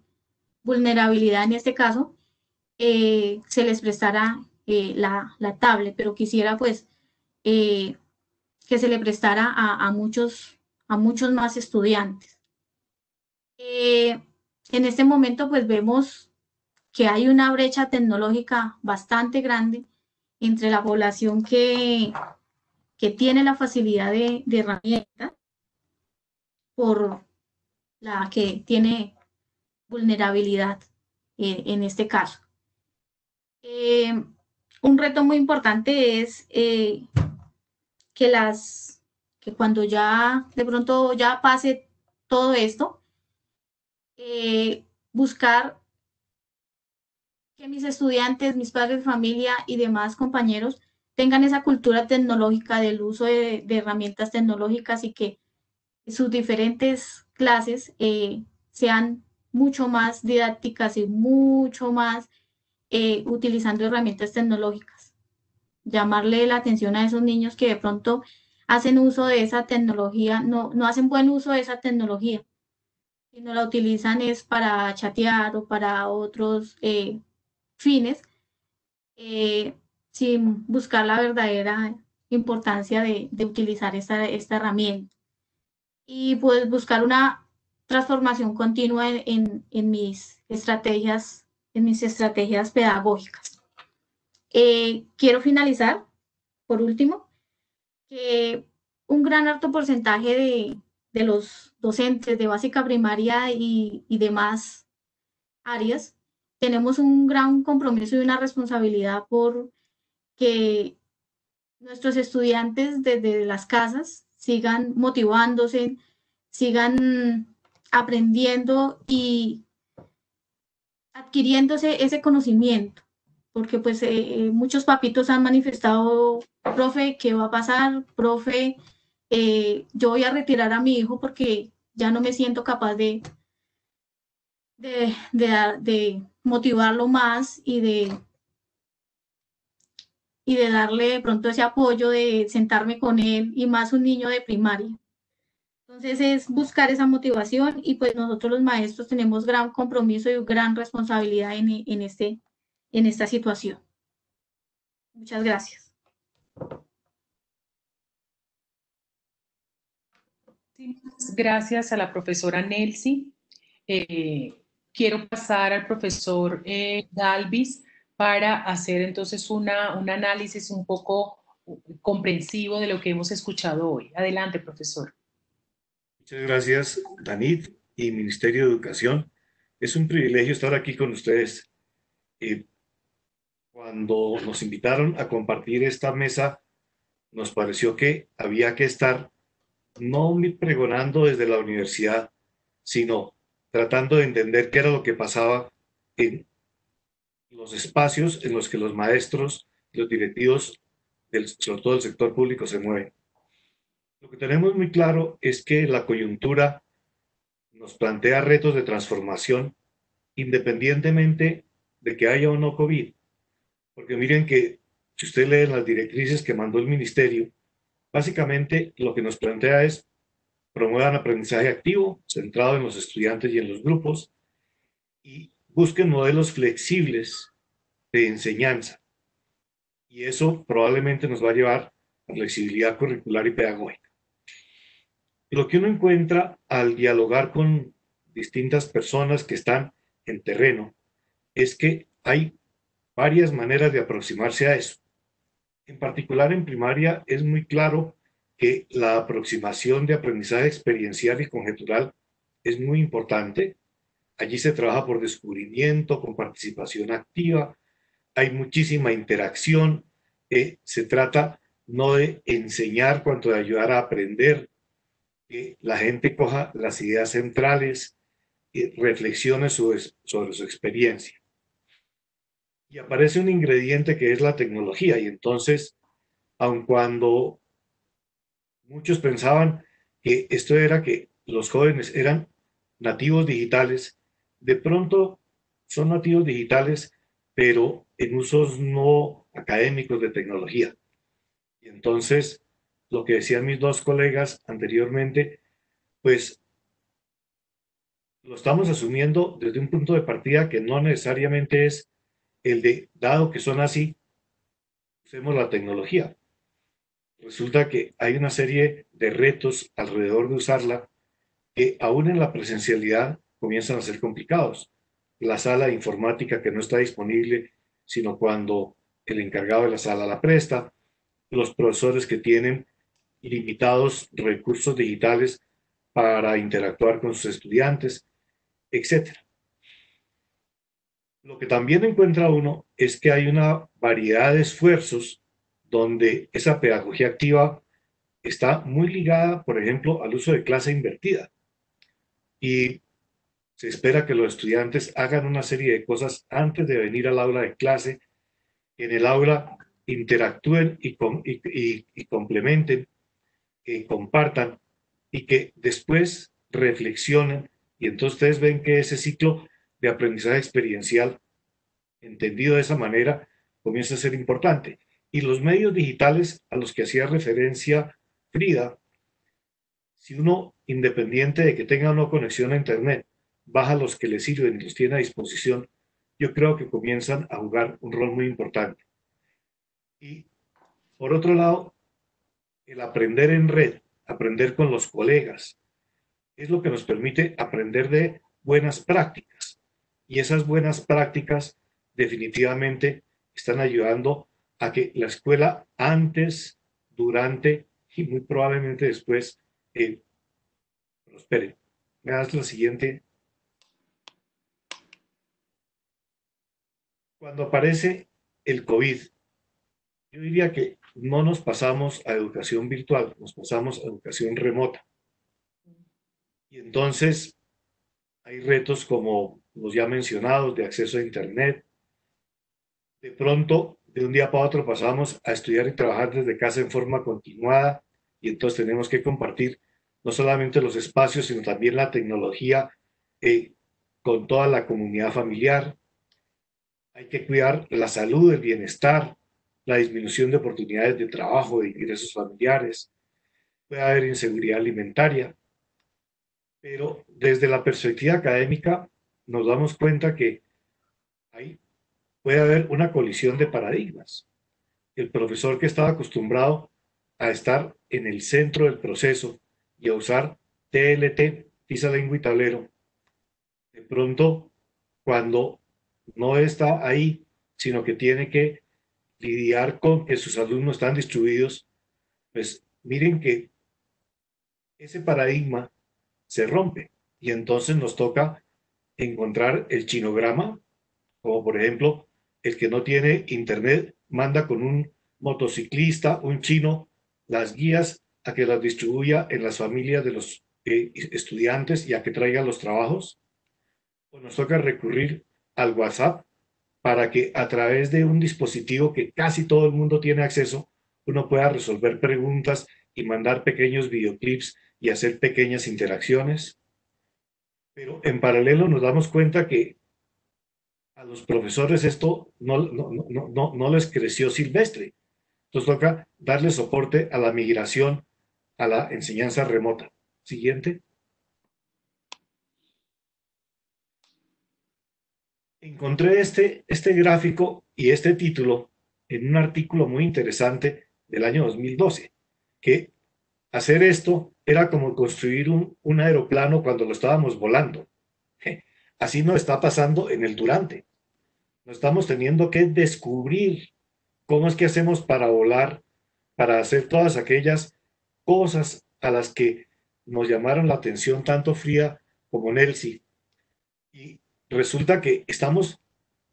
vulnerabilidad en este caso, eh, se les prestara la, la, tablet, pero quisiera pues que se le prestara a, a, muchos, a muchos más estudiantes. En este momento, pues vemos que hay una brecha tecnológica bastante grande entre la población que, que tiene la facilidad de, herramienta por la que tiene vulnerabilidad eh, en este caso. Eh, un reto muy importante es eh, que las que cuando ya de pronto ya pase todo esto, eh, buscar que mis estudiantes, mis padres de familia y demás compañeros tengan esa cultura tecnológica del uso de, herramientas tecnológicas y que sus diferentes clases eh, sean mucho más didácticas y mucho más eh, utilizando herramientas tecnológicas. Llamarle la atención a esos niños que de pronto hacen uso de esa tecnología, no, no hacen buen uso de esa tecnología si no la utilizan es para chatear o para otros eh, fines, eh, sin buscar la verdadera importancia de, utilizar esta, esta, herramienta. Y pues buscar una transformación continua en, mis estrategias, en mis estrategias pedagógicas. Eh, quiero finalizar, por último, que un gran alto porcentaje de, de los docentes de básica primaria y, demás áreas, tenemos un gran compromiso y una responsabilidad por que nuestros estudiantes desde las casas sigan motivándose, sigan aprendiendo y adquiriéndose ese conocimiento, porque pues eh, muchos papitos han manifestado, profe, ¿qué va a pasar? Profe, eh, yo voy a retirar a mi hijo porque ya no me siento capaz de, de, de, motivarlo más y de, y de darle de pronto ese apoyo de sentarme con él y más un niño de primaria. Entonces es buscar esa motivación y pues nosotros los maestros tenemos gran compromiso y gran responsabilidad en, en, este, en esta situación. Muchas gracias. Gracias a la profesora Nelsi. Eh, quiero pasar al profesor eh, Galvis para hacer entonces una, un análisis un poco comprensivo de lo que hemos escuchado hoy. Adelante, profesor. Muchas gracias, Danit y Ministerio de Educación. Es un privilegio estar aquí con ustedes. Eh, cuando nos invitaron a compartir esta mesa, nos pareció que había que estar no pregonando desde la universidad, sino tratando de entender qué era lo que pasaba en los espacios en los que los maestros, los directivos, del, sobre todo del sector público, se mueven. Lo que tenemos muy claro es que la coyuntura nos plantea retos de transformación independientemente de que haya o no COVID. Porque miren que si usted lee las directrices que mandó el ministerio, básicamente lo que nos plantea es promuevan aprendizaje activo, centrado en los estudiantes y en los grupos, y busquen modelos flexibles de enseñanza. Y eso probablemente nos va a llevar a flexibilidad curricular y pedagógica. lo que uno encuentra al dialogar con distintas personas que están en terreno es que hay varias maneras de aproximarse a eso. En particular en primaria es muy claro que la aproximación de aprendizaje experiencial y conjetural es muy importante. Allí se trabaja por descubrimiento, con participación activa, hay muchísima interacción, eh, se trata no de enseñar, cuanto de ayudar a aprender, que la gente coja las ideas centrales y reflexione sobre, sobre su experiencia. Y aparece un ingrediente que es la tecnología, y entonces, aun cuando muchos pensaban que esto era que los jóvenes eran nativos digitales, de pronto son nativos digitales, pero en usos no académicos de tecnología. Y entonces, lo que decían mis dos colegas anteriormente, pues lo estamos asumiendo desde un punto de partida que no necesariamente es el de, dado que son así, usemos la tecnología resulta que hay una serie de retos alrededor de usarla que aún en la presencialidad comienzan a ser complicados. La sala informática que no está disponible, sino cuando el encargado de la sala la presta, los profesores que tienen limitados recursos digitales para interactuar con sus estudiantes, etc. Lo que también encuentra uno es que hay una variedad de esfuerzos donde esa pedagogía activa está muy ligada, por ejemplo, al uso de clase invertida. Y se espera que los estudiantes hagan una serie de cosas antes de venir al aula de clase. En el aula interactúen y, y, complementen, que compartan y que después reflexionen. Y entonces ustedes ven que ese ciclo de aprendizaje experiencial, entendido de esa manera, comienza a ser importante. Y los medios digitales a los que hacía referencia Frida, si uno, independiente de que tenga o no conexión a Internet, baja los que le sirven y los tiene a disposición, yo creo que comienzan a jugar un rol muy importante. Y por otro lado, el aprender en red, aprender con los colegas, es lo que nos permite aprender de buenas prácticas. Y esas buenas prácticas definitivamente están ayudando a que la escuela antes, durante y muy probablemente después eh, prospere. Me das la siguiente. Cuando aparece el COVID, yo diría que no nos pasamos a educación virtual, nos pasamos a educación remota. Y entonces hay retos como los ya mencionados de acceso a Internet. De pronto de un día para otro pasamos a estudiar y trabajar desde casa en forma continuada y entonces tenemos que compartir no solamente los espacios, sino también la tecnología eh, con toda la comunidad familiar. Hay que cuidar la salud, el bienestar, la disminución de oportunidades de trabajo, de ingresos familiares. Puede haber inseguridad alimentaria. Pero desde la perspectiva académica nos damos cuenta que hay puede haber una colisión de paradigmas. El profesor que estaba acostumbrado a estar en el centro del proceso y a usar TLT, tiza lengua y tablero, de pronto cuando no está ahí, sino que tiene que lidiar con que sus alumnos están distribuidos, pues miren que ese paradigma se rompe y entonces nos toca encontrar el chinograma, como por ejemplo el que no tiene internet manda con un motociclista, un chino, las guías a que las distribuya en las familias de los eh, estudiantes y a que traigan los trabajos. O nos toca recurrir al WhatsApp para que a través de un dispositivo que casi todo el mundo tiene acceso, uno pueda resolver preguntas y mandar pequeños videoclips y hacer pequeñas interacciones. Pero en paralelo nos damos cuenta que a los profesores esto no, no, no, les creció silvestre. Entonces toca darle soporte a la migración, a la enseñanza remota. Siguiente. Encontré este, este gráfico y este título en un artículo muy interesante del año 2012, que hacer esto era como construir un, aeroplano cuando lo estábamos volando. Así no está pasando en el durante. No estamos teniendo que descubrir cómo es que hacemos para volar, para hacer todas aquellas cosas a las que nos llamaron la atención tanto Fría como Nelsi. Y resulta que estamos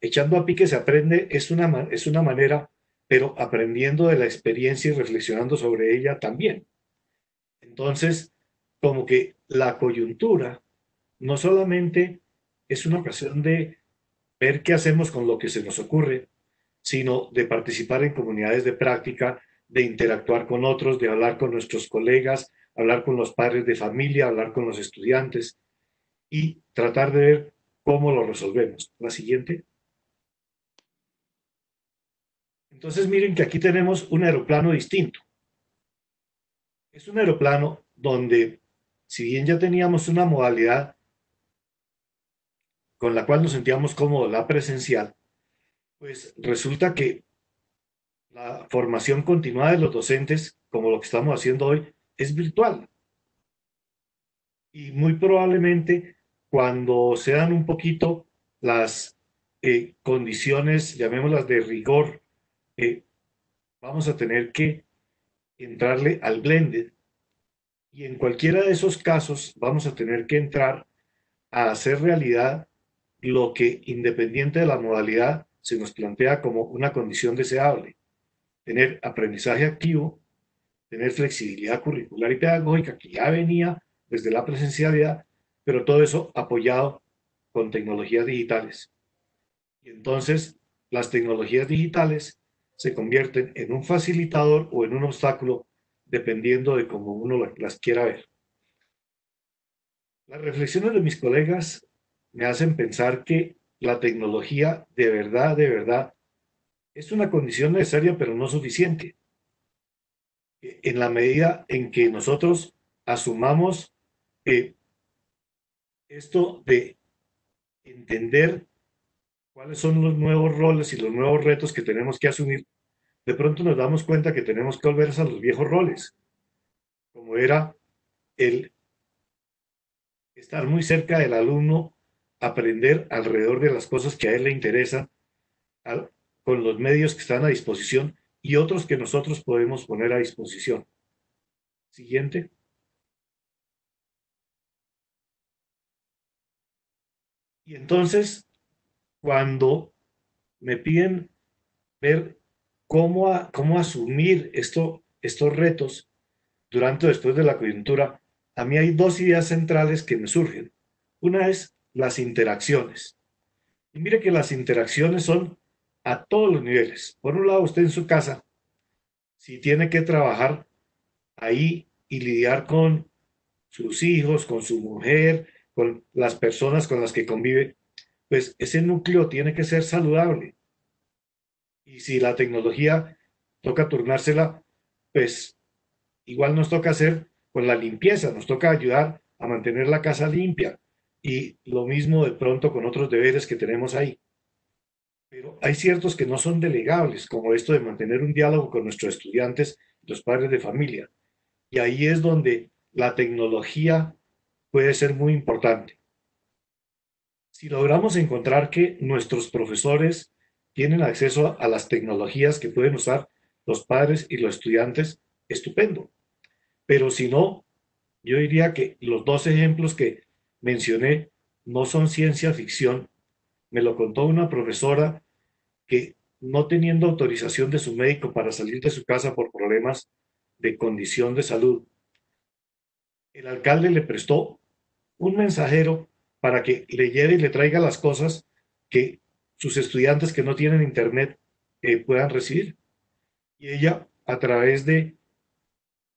echando a pique se aprende, es una, es una manera, pero aprendiendo de la experiencia y reflexionando sobre ella también. Entonces, como que la coyuntura no solamente es una ocasión de ver qué hacemos con lo que se nos ocurre, sino de participar en comunidades de práctica, de interactuar con otros, de hablar con nuestros colegas, hablar con los padres de familia, hablar con los estudiantes y tratar de ver cómo lo resolvemos. La siguiente. Entonces miren que aquí tenemos un aeroplano distinto. Es un aeroplano donde, si bien ya teníamos una modalidad con la cual nos sentíamos cómodos, la presencial, pues resulta que la formación continuada de los docentes, como lo que estamos haciendo hoy, es virtual. Y muy probablemente cuando sean un poquito las eh, condiciones, llamémoslas de rigor, eh, vamos a tener que entrarle al blended. Y en cualquiera de esos casos vamos a tener que entrar a hacer realidad lo que independiente de la modalidad se nos plantea como una condición deseable. Tener aprendizaje activo, tener flexibilidad curricular y pedagógica que ya venía desde la presencialidad, pero todo eso apoyado con tecnologías digitales. Y entonces las tecnologías digitales se convierten en un facilitador o en un obstáculo dependiendo de cómo uno las quiera ver. Las reflexiones de mis colegas me hacen pensar que la tecnología de verdad, de verdad, es una condición necesaria, pero no suficiente. En la medida en que nosotros asumamos eh, esto de entender cuáles son los nuevos roles y los nuevos retos que tenemos que asumir, de pronto nos damos cuenta que tenemos que volver a los viejos roles, como era el estar muy cerca del alumno aprender alrededor de las cosas que a él le interesan, con los medios que están a disposición y otros que nosotros podemos poner a disposición. Siguiente. Y entonces, cuando me piden ver cómo, cómo asumir esto, estos retos durante o después de la coyuntura, a mí hay dos ideas centrales que me surgen. Una es las interacciones. Y mire que las interacciones son a todos los niveles. Por un lado, usted en su casa, si tiene que trabajar ahí y lidiar con sus hijos, con su mujer, con las personas con las que convive, pues ese núcleo tiene que ser saludable. Y si la tecnología toca turnársela, pues igual nos toca hacer con la limpieza, nos toca ayudar a mantener la casa limpia, y lo mismo de pronto con otros deberes que tenemos ahí. Pero hay ciertos que no son delegables, como esto de mantener un diálogo con nuestros estudiantes los padres de familia. Y ahí es donde la tecnología puede ser muy importante. Si logramos encontrar que nuestros profesores tienen acceso a las tecnologías que pueden usar los padres y los estudiantes, estupendo. Pero si no, yo diría que los dos ejemplos que mencioné no son ciencia ficción. Me lo contó una profesora que no teniendo autorización de su médico para salir de su casa por problemas de condición de salud, el alcalde le prestó un mensajero para que le lleve y le traiga las cosas que sus estudiantes que no tienen internet eh, puedan recibir. Y ella, a través de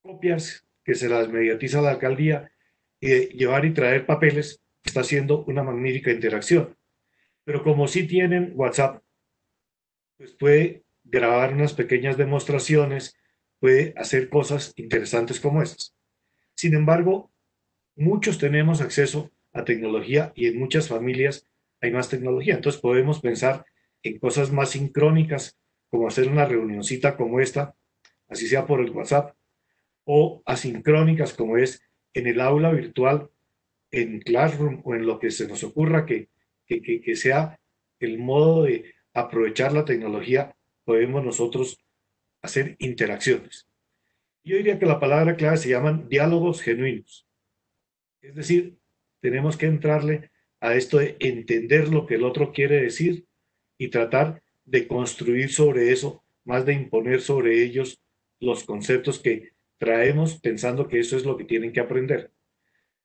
copias que se las mediatiza la alcaldía y de llevar y traer papeles, está haciendo una magnífica interacción. Pero como sí tienen WhatsApp, pues puede grabar unas pequeñas demostraciones, puede hacer cosas interesantes como esas. Sin embargo, muchos tenemos acceso a tecnología y en muchas familias hay más tecnología. Entonces podemos pensar en cosas más sincrónicas, como hacer una reunioncita como esta, así sea por el WhatsApp, o asincrónicas como es en el aula virtual, en Classroom o en lo que se nos ocurra que, que, que sea el modo de aprovechar la tecnología, podemos nosotros hacer interacciones. Yo diría que la palabra clave se llaman diálogos genuinos. Es decir, tenemos que entrarle a esto de entender lo que el otro quiere decir y tratar de construir sobre eso, más de imponer sobre ellos los conceptos que traemos pensando que eso es lo que tienen que aprender.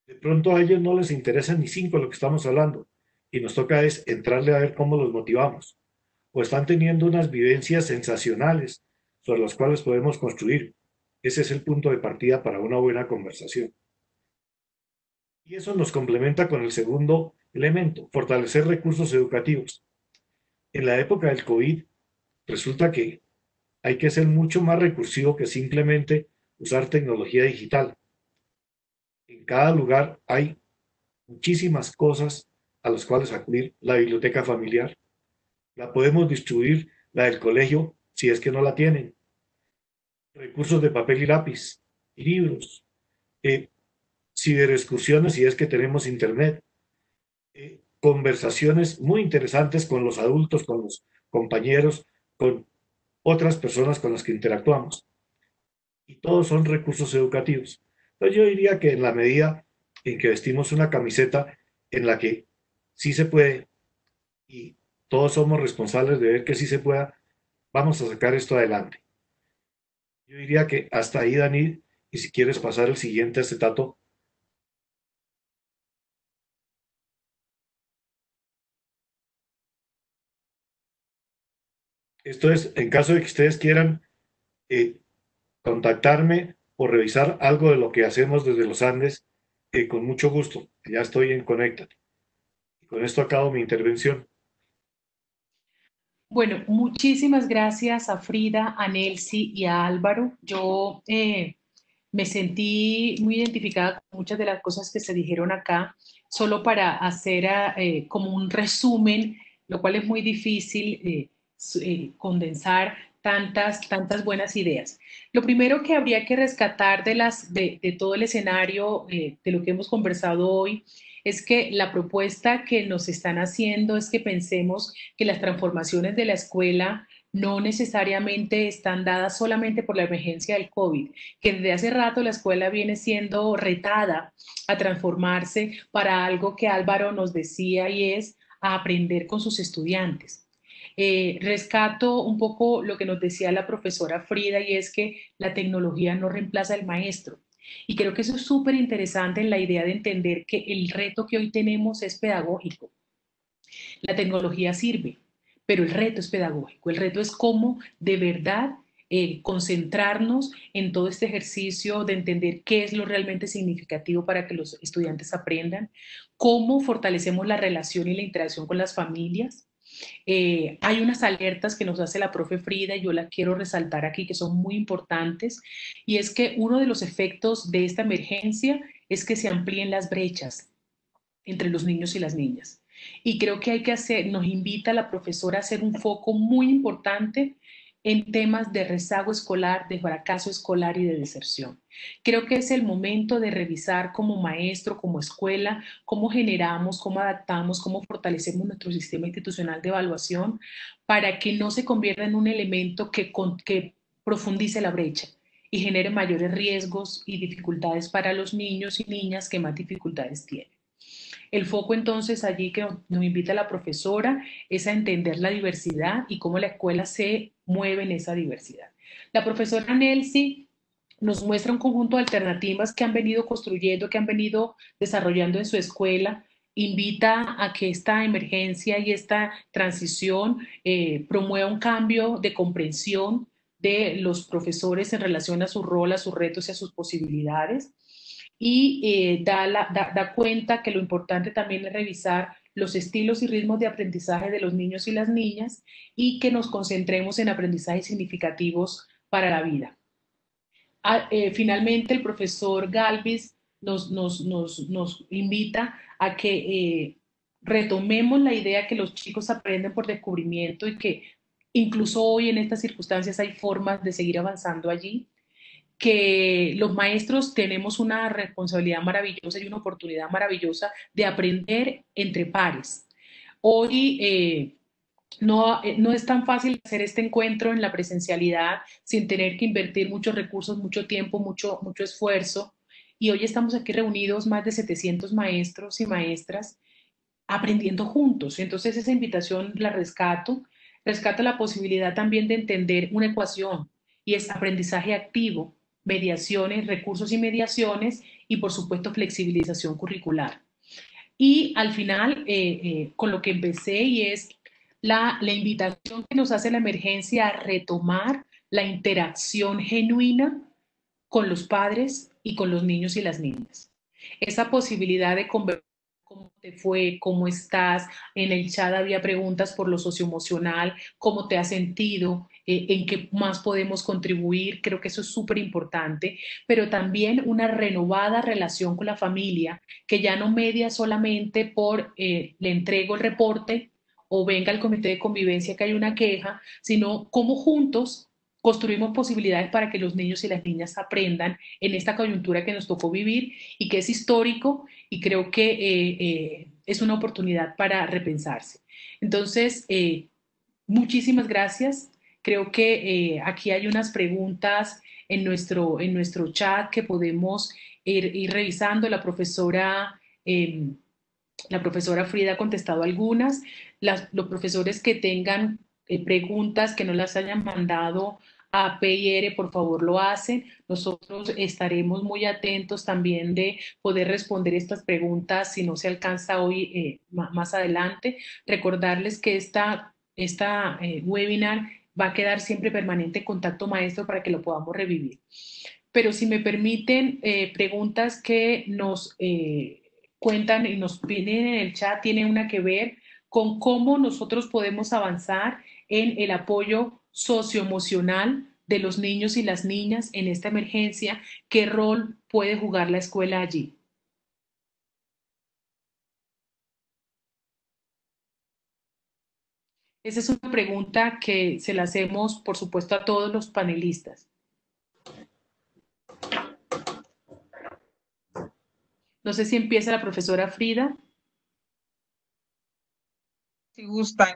De pronto a ellos no les interesa ni cinco lo que estamos hablando y nos toca es entrarle a ver cómo los motivamos o están teniendo unas vivencias sensacionales sobre las cuales podemos construir. Ese es el punto de partida para una buena conversación. Y eso nos complementa con el segundo elemento, fortalecer recursos educativos. En la época del COVID, resulta que hay que ser mucho más recursivo que simplemente usar tecnología digital. En cada lugar hay muchísimas cosas a las cuales acudir. La biblioteca familiar, la podemos distribuir, la del colegio, si es que no la tienen. Recursos de papel y lápiz, libros, eh, ciberexcursiones, si es que tenemos internet, eh, conversaciones muy interesantes con los adultos, con los compañeros, con otras personas con las que interactuamos. Y todos son recursos educativos. Entonces yo diría que en la medida en que vestimos una camiseta en la que sí se puede y todos somos responsables de ver que sí se pueda, vamos a sacar esto adelante. Yo diría que hasta ahí, Dani, y si quieres pasar el siguiente acetato. Esto es, en caso de que ustedes quieran eh, contactarme o revisar algo de lo que hacemos desde los Andes, eh, con mucho gusto. Ya estoy en Conectate. Y con esto acabo mi intervención. Bueno, muchísimas gracias a Frida, a Nelsi y a Álvaro. Yo eh, me sentí muy identificada con muchas de las cosas que se dijeron acá, solo para hacer eh, como un resumen, lo cual es muy difícil eh, condensar tantas, tantas buenas ideas. Lo primero que habría que rescatar de, las, de, de todo el escenario de lo que hemos conversado hoy es que la propuesta que nos están haciendo es que pensemos que las transformaciones de la escuela no necesariamente están dadas solamente por la emergencia del COVID, que desde hace rato la escuela viene siendo retada a transformarse para algo que Álvaro nos decía y es a aprender con sus estudiantes. Eh, rescato un poco lo que nos decía la profesora Frida y es que la tecnología no reemplaza al maestro. Y creo que eso es súper interesante en la idea de entender que el reto que hoy tenemos es pedagógico. La tecnología sirve, pero el reto es pedagógico. El reto es cómo de verdad eh, concentrarnos en todo este ejercicio de entender qué es lo realmente significativo para que los estudiantes aprendan, cómo fortalecemos la relación y la interacción con las familias, eh, hay unas alertas que nos hace la profe Frida y yo las quiero resaltar aquí que son muy importantes y es que uno de los efectos de esta emergencia es que se amplíen las brechas entre los niños y las niñas. Y creo que hay que hacer, nos invita la profesora a hacer un foco muy importante en temas de rezago escolar, de fracaso escolar y de deserción. Creo que es el momento de revisar como maestro, como escuela, cómo generamos, cómo adaptamos, cómo fortalecemos nuestro sistema institucional de evaluación para que no se convierta en un elemento que, que profundice la brecha y genere mayores riesgos y dificultades para los niños y niñas que más dificultades tienen. El foco entonces allí que nos invita la profesora es a entender la diversidad y cómo la escuela se mueve en esa diversidad. La profesora Nelsi nos muestra un conjunto de alternativas que han venido construyendo, que han venido desarrollando en su escuela. Invita a que esta emergencia y esta transición eh, promueva un cambio de comprensión de los profesores en relación a su rol, a sus retos y a sus posibilidades y eh, da, cuenta que lo importante también es revisar los estilos y ritmos de aprendizaje de los niños y las niñas y que nos concentremos en aprendizajes significativos para la vida. Ah, eh, finalmente, el profesor Galvis nos, nos, nos, invita a que eh, retomemos la idea que los chicos aprenden por descubrimiento y que incluso hoy en estas circunstancias hay formas de seguir avanzando allí que los maestros tenemos una responsabilidad maravillosa y una oportunidad maravillosa de aprender entre pares. Hoy eh, no, eh, no es tan fácil hacer este encuentro en la presencialidad sin tener que invertir muchos recursos, mucho tiempo, mucho, mucho esfuerzo. Y hoy estamos aquí reunidos más de 700 maestros y maestras aprendiendo juntos. Entonces esa invitación la rescato. Rescato la posibilidad también de entender una ecuación y es aprendizaje activo mediaciones, recursos y mediaciones y por supuesto flexibilización curricular. Y al final, eh, eh, con lo que empecé y es la, la invitación que nos hace la emergencia a retomar la interacción genuina con los padres y con los niños y las niñas. Esa posibilidad de conversar cómo te fue, cómo estás. En el chat había preguntas por lo socioemocional, cómo te has sentido, eh, en qué más podemos contribuir, creo que eso es súper importante, pero también una renovada relación con la familia, que ya no media solamente por eh, le entrego el reporte o venga al comité de convivencia que hay una queja, sino cómo juntos construimos posibilidades para que los niños y las niñas aprendan en esta coyuntura que nos tocó vivir y que es histórico y creo que eh, es una oportunidad para repensarse. Entonces, muchísimas gracias. Creo que eh, aquí hay unas preguntas en nuestro, en nuestro chat que podemos ir, revisando. La profesora, em, la profesora Frida ha contestado algunas. los profesores que tengan eh, preguntas que no las hayan mandado a PIR, por favor lo hacen. Nosotros estaremos muy atentos también de poder responder estas preguntas si no se alcanza hoy eh, más adelante. Recordarles que esta, esta webinar va a quedar siempre permanente contacto maestro para que lo podamos revivir. Pero si me permiten, eh, preguntas que nos eh, cuentan y nos vienen en el chat tienen una que ver con cómo nosotros podemos avanzar en el apoyo socioemocional de los niños y las niñas en esta emergencia, qué rol puede jugar la escuela allí. Esa es una pregunta que se la hacemos, por supuesto, a todos los panelistas. No sé si empieza la profesora Frida. Si gustan.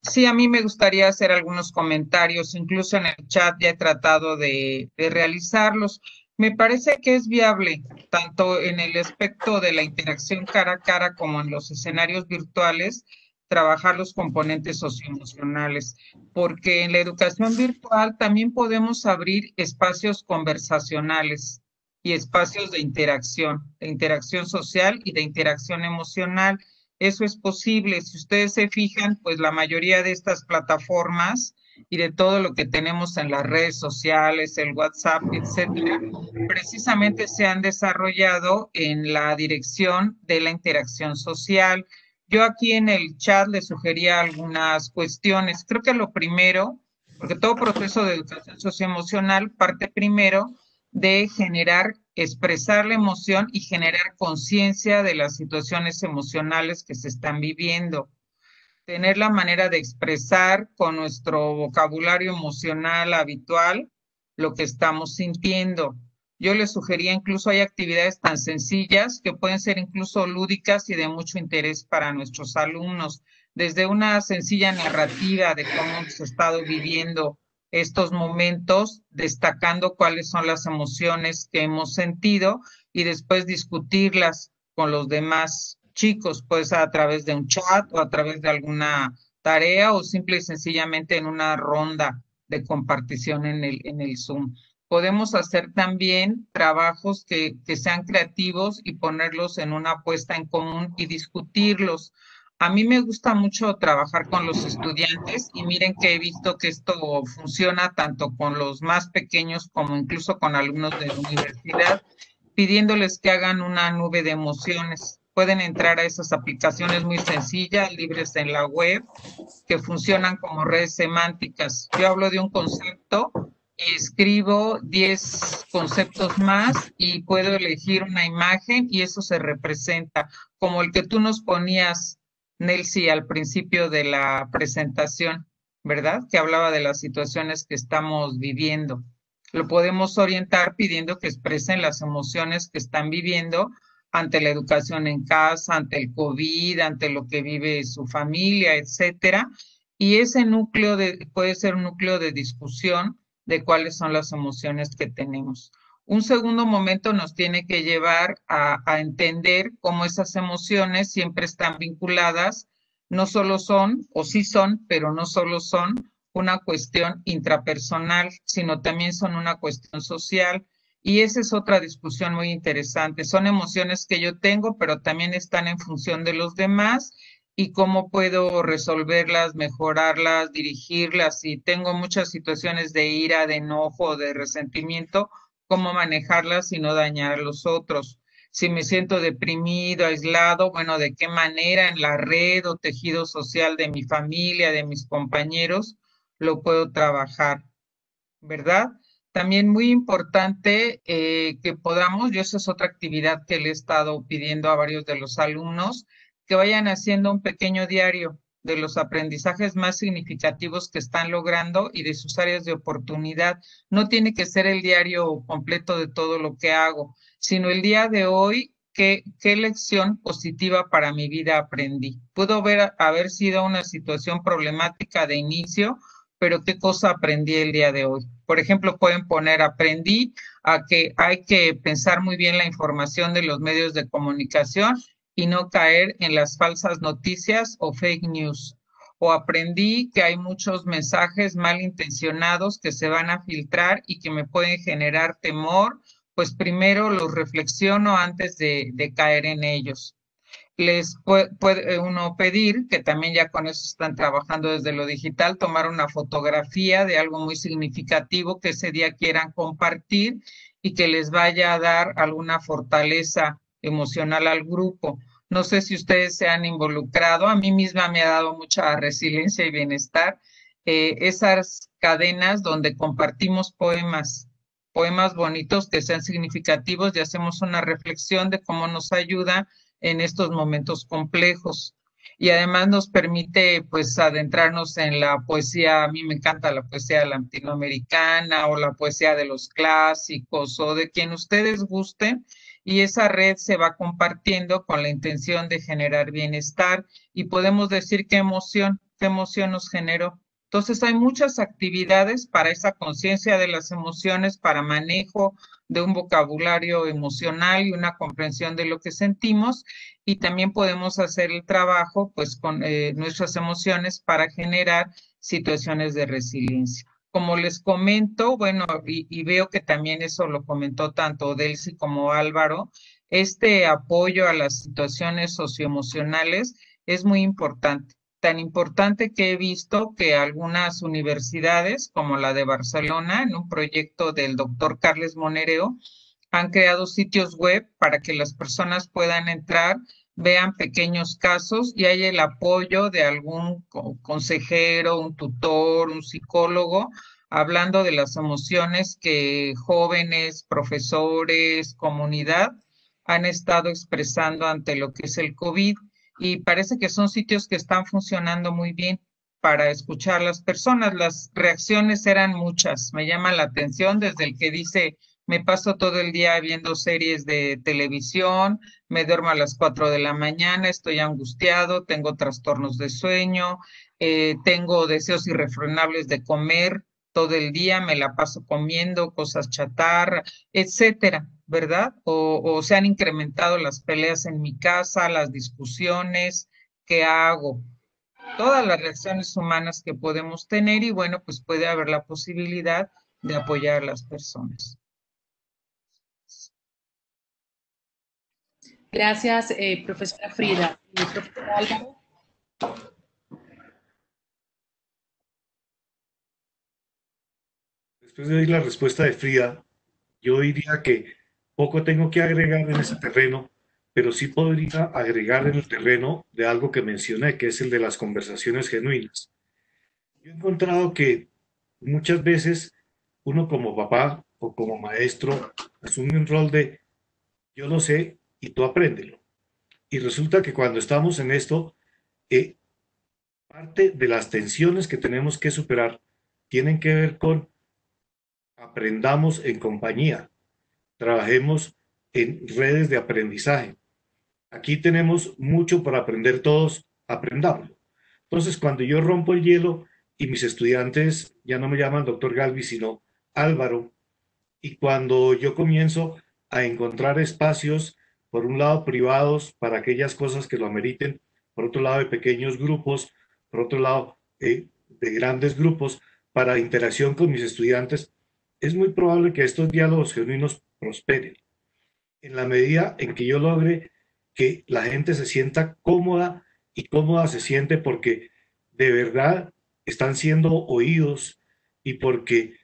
Sí, a mí me gustaría hacer algunos comentarios, incluso en el chat ya he tratado de, de realizarlos. Me parece que es viable, tanto en el aspecto de la interacción cara a cara como en los escenarios virtuales, trabajar los componentes socioemocionales, porque en la educación virtual también podemos abrir espacios conversacionales y espacios de interacción, de interacción social y de interacción emocional. Eso es posible. Si ustedes se fijan, pues la mayoría de estas plataformas y de todo lo que tenemos en las redes sociales, el WhatsApp, etcétera, precisamente se han desarrollado en la dirección de la interacción social, yo aquí en el chat le sugería algunas cuestiones. Creo que lo primero, porque todo proceso de educación socioemocional parte primero de generar, expresar la emoción y generar conciencia de las situaciones emocionales que se están viviendo. tener la manera de expresar con nuestro vocabulario emocional habitual lo que estamos sintiendo. Yo les sugería incluso hay actividades tan sencillas que pueden ser incluso lúdicas y de mucho interés para nuestros alumnos, desde una sencilla narrativa de cómo hemos estado viviendo estos momentos, destacando cuáles son las emociones que hemos sentido y después discutirlas con los demás chicos, pues a través de un chat o a través de alguna tarea o simple y sencillamente en una ronda de compartición en el, en el Zoom. Podemos hacer también trabajos que, sean creativos y ponerlos en una puesta en común y discutirlos. A mí me gusta mucho trabajar con los estudiantes y miren que he visto que esto funciona tanto con los más pequeños como incluso con alumnos de la universidad, pidiéndoles que hagan una nube de emociones. Pueden entrar a esas aplicaciones muy sencillas, libres en la web, que funcionan como redes semánticas. Yo hablo de un concepto escribo 10 conceptos más y puedo elegir una imagen y eso se representa, como el que tú nos ponías Nelsi al principio de la presentación, ¿verdad? Que hablaba de las situaciones que estamos viviendo. Lo podemos orientar pidiendo que expresen las emociones que están viviendo ante la educación en casa, ante el COVID, ante lo que vive su familia, etcétera. Y ese núcleo de, puede ser un núcleo de discusión de cuáles son las emociones que tenemos. Un segundo momento nos tiene que llevar a, entender cómo esas emociones siempre están vinculadas, no solo son, o sí son, pero no solo son una cuestión intrapersonal, sino también son una cuestión social. Y esa es otra discusión muy interesante. Son emociones que yo tengo, pero también están en función de los demás y cómo puedo resolverlas, mejorarlas, dirigirlas. Si tengo muchas situaciones de ira, de enojo, de resentimiento, cómo manejarlas y no dañar a los otros. Si me siento deprimido, aislado, bueno, de qué manera en la red o tejido social de mi familia, de mis compañeros, lo puedo trabajar, ¿verdad? También muy importante eh, que podamos, yo esa es otra actividad que le he estado pidiendo a varios de los alumnos, que vayan haciendo un pequeño diario de los aprendizajes más significativos que están logrando y de sus áreas de oportunidad. No tiene que ser el diario completo de todo lo que hago, sino el día de hoy, qué, qué lección positiva para mi vida aprendí. Pudo haber, haber sido una situación problemática de inicio, pero qué cosa aprendí el día de hoy. Por ejemplo, pueden poner, aprendí a que hay que pensar muy bien la información de los medios de comunicación y no caer en las falsas noticias o fake news. O aprendí que hay muchos mensajes malintencionados que se van a filtrar y que me pueden generar temor, pues primero los reflexiono antes de, caer en ellos. Les puede, uno pedir, que también ya con eso están trabajando desde lo digital, tomar una fotografía de algo muy significativo que ese día quieran compartir y que les vaya a dar alguna fortaleza emocional al grupo. No sé si ustedes se han involucrado, a mí misma me ha dado mucha resiliencia y bienestar. Eh, esas cadenas donde compartimos poemas, poemas bonitos que sean significativos y hacemos una reflexión de cómo nos ayuda en estos momentos complejos. Y además nos permite pues adentrarnos en la poesía, a mí me encanta la poesía latinoamericana o la poesía de los clásicos o de quien ustedes gusten y esa red se va compartiendo con la intención de generar bienestar y podemos decir qué emoción, qué emoción nos generó. Entonces hay muchas actividades para esa conciencia de las emociones, para manejo de un vocabulario emocional y una comprensión de lo que sentimos y también podemos hacer el trabajo pues con eh, nuestras emociones para generar situaciones de resiliencia. Como les comento, bueno, y, veo que también eso lo comentó tanto Delcy como Álvaro, este apoyo a las situaciones socioemocionales es muy importante. Tan importante que he visto que algunas universidades, como la de Barcelona, en un proyecto del doctor Carles Monereo, han creado sitios web para que las personas puedan entrar vean pequeños casos y hay el apoyo de algún consejero, un tutor, un psicólogo, hablando de las emociones que jóvenes, profesores, comunidad han estado expresando ante lo que es el COVID y parece que son sitios que están funcionando muy bien para escuchar a las personas. Las reacciones eran muchas. Me llama la atención desde el que dice, me paso todo el día viendo series de televisión, me duermo a las 4 de la mañana, estoy angustiado, tengo trastornos de sueño, eh, tengo deseos irrefrenables de comer todo el día, me la paso comiendo cosas chatarra, etcétera, ¿verdad? O, o se han incrementado las peleas en mi casa, las discusiones, ¿qué hago? Todas las reacciones humanas que podemos tener y bueno, pues puede haber la posibilidad de apoyar a las personas. Gracias, eh, profesora Frida. Profesora Álvaro. Después de oír la respuesta de Frida, yo diría que poco tengo que agregar en ese terreno, pero sí podría agregar en el terreno de algo que mencioné, que es el de las conversaciones genuinas. Yo he encontrado que muchas veces uno como papá o como maestro asume un rol de yo lo sé y tú apréndelo. Y resulta que cuando estamos en esto, eh, parte de las tensiones que tenemos que superar tienen que ver con aprendamos en compañía, trabajemos en redes de aprendizaje. Aquí tenemos mucho para aprender todos, aprendámoslo. Entonces, cuando yo rompo el hielo y mis estudiantes ya no me llaman doctor Galvi, sino Álvaro, y cuando yo comienzo a encontrar espacios por un lado privados para aquellas cosas que lo ameriten, por otro lado de pequeños grupos, por otro lado eh, de grandes grupos para interacción con mis estudiantes, es muy probable que estos diálogos genuinos prosperen. En la medida en que yo logre que la gente se sienta cómoda y cómoda se siente porque de verdad están siendo oídos y porque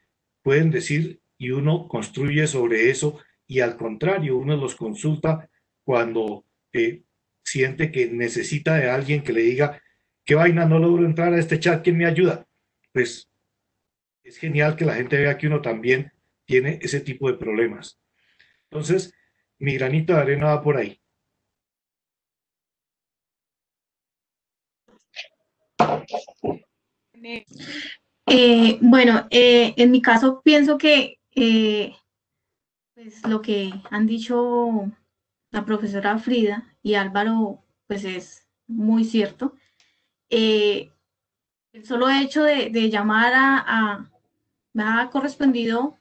pueden decir y uno construye sobre eso y al contrario, uno los consulta cuando eh, siente que necesita de alguien que le diga, ¿qué vaina? No logro entrar a este chat, ¿quién me ayuda? Pues es genial que la gente vea que uno también tiene ese tipo de problemas. Entonces, mi granito de arena va por ahí. Eh, bueno, eh, en mi caso pienso que pues lo que han dicho la profesora Frida y Álvaro, pues es muy cierto. Eh, el solo hecho de, llamar a, me ha correspondido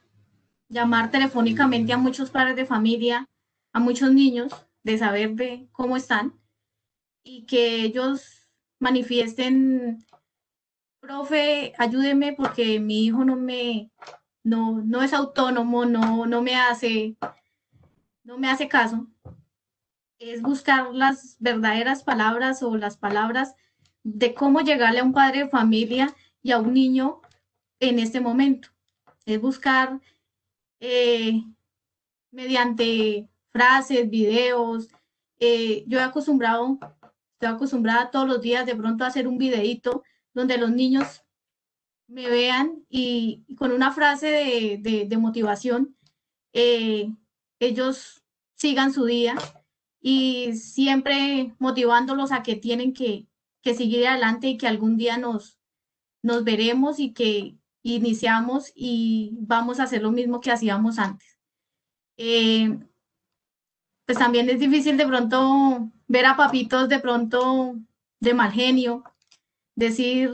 llamar telefónicamente a muchos padres de familia, a muchos niños, de saber de cómo están y que ellos manifiesten, profe, ayúdeme porque mi hijo no me, no, no es autónomo, no, no me hace, no me hace caso es buscar las verdaderas palabras o las palabras de cómo llegarle a un padre de familia y a un niño en este momento. Es buscar eh, mediante frases, videos. Eh, yo he acostumbrado, estoy acostumbrada todos los días de pronto a hacer un videito donde los niños me vean y, con una frase de, motivación, eh, ellos sigan su día y siempre motivándolos a que tienen que, seguir adelante y que algún día nos, nos veremos y que iniciamos y vamos a hacer lo mismo que hacíamos antes. Eh, pues también es difícil de pronto ver a papitos de pronto de mal genio, decir,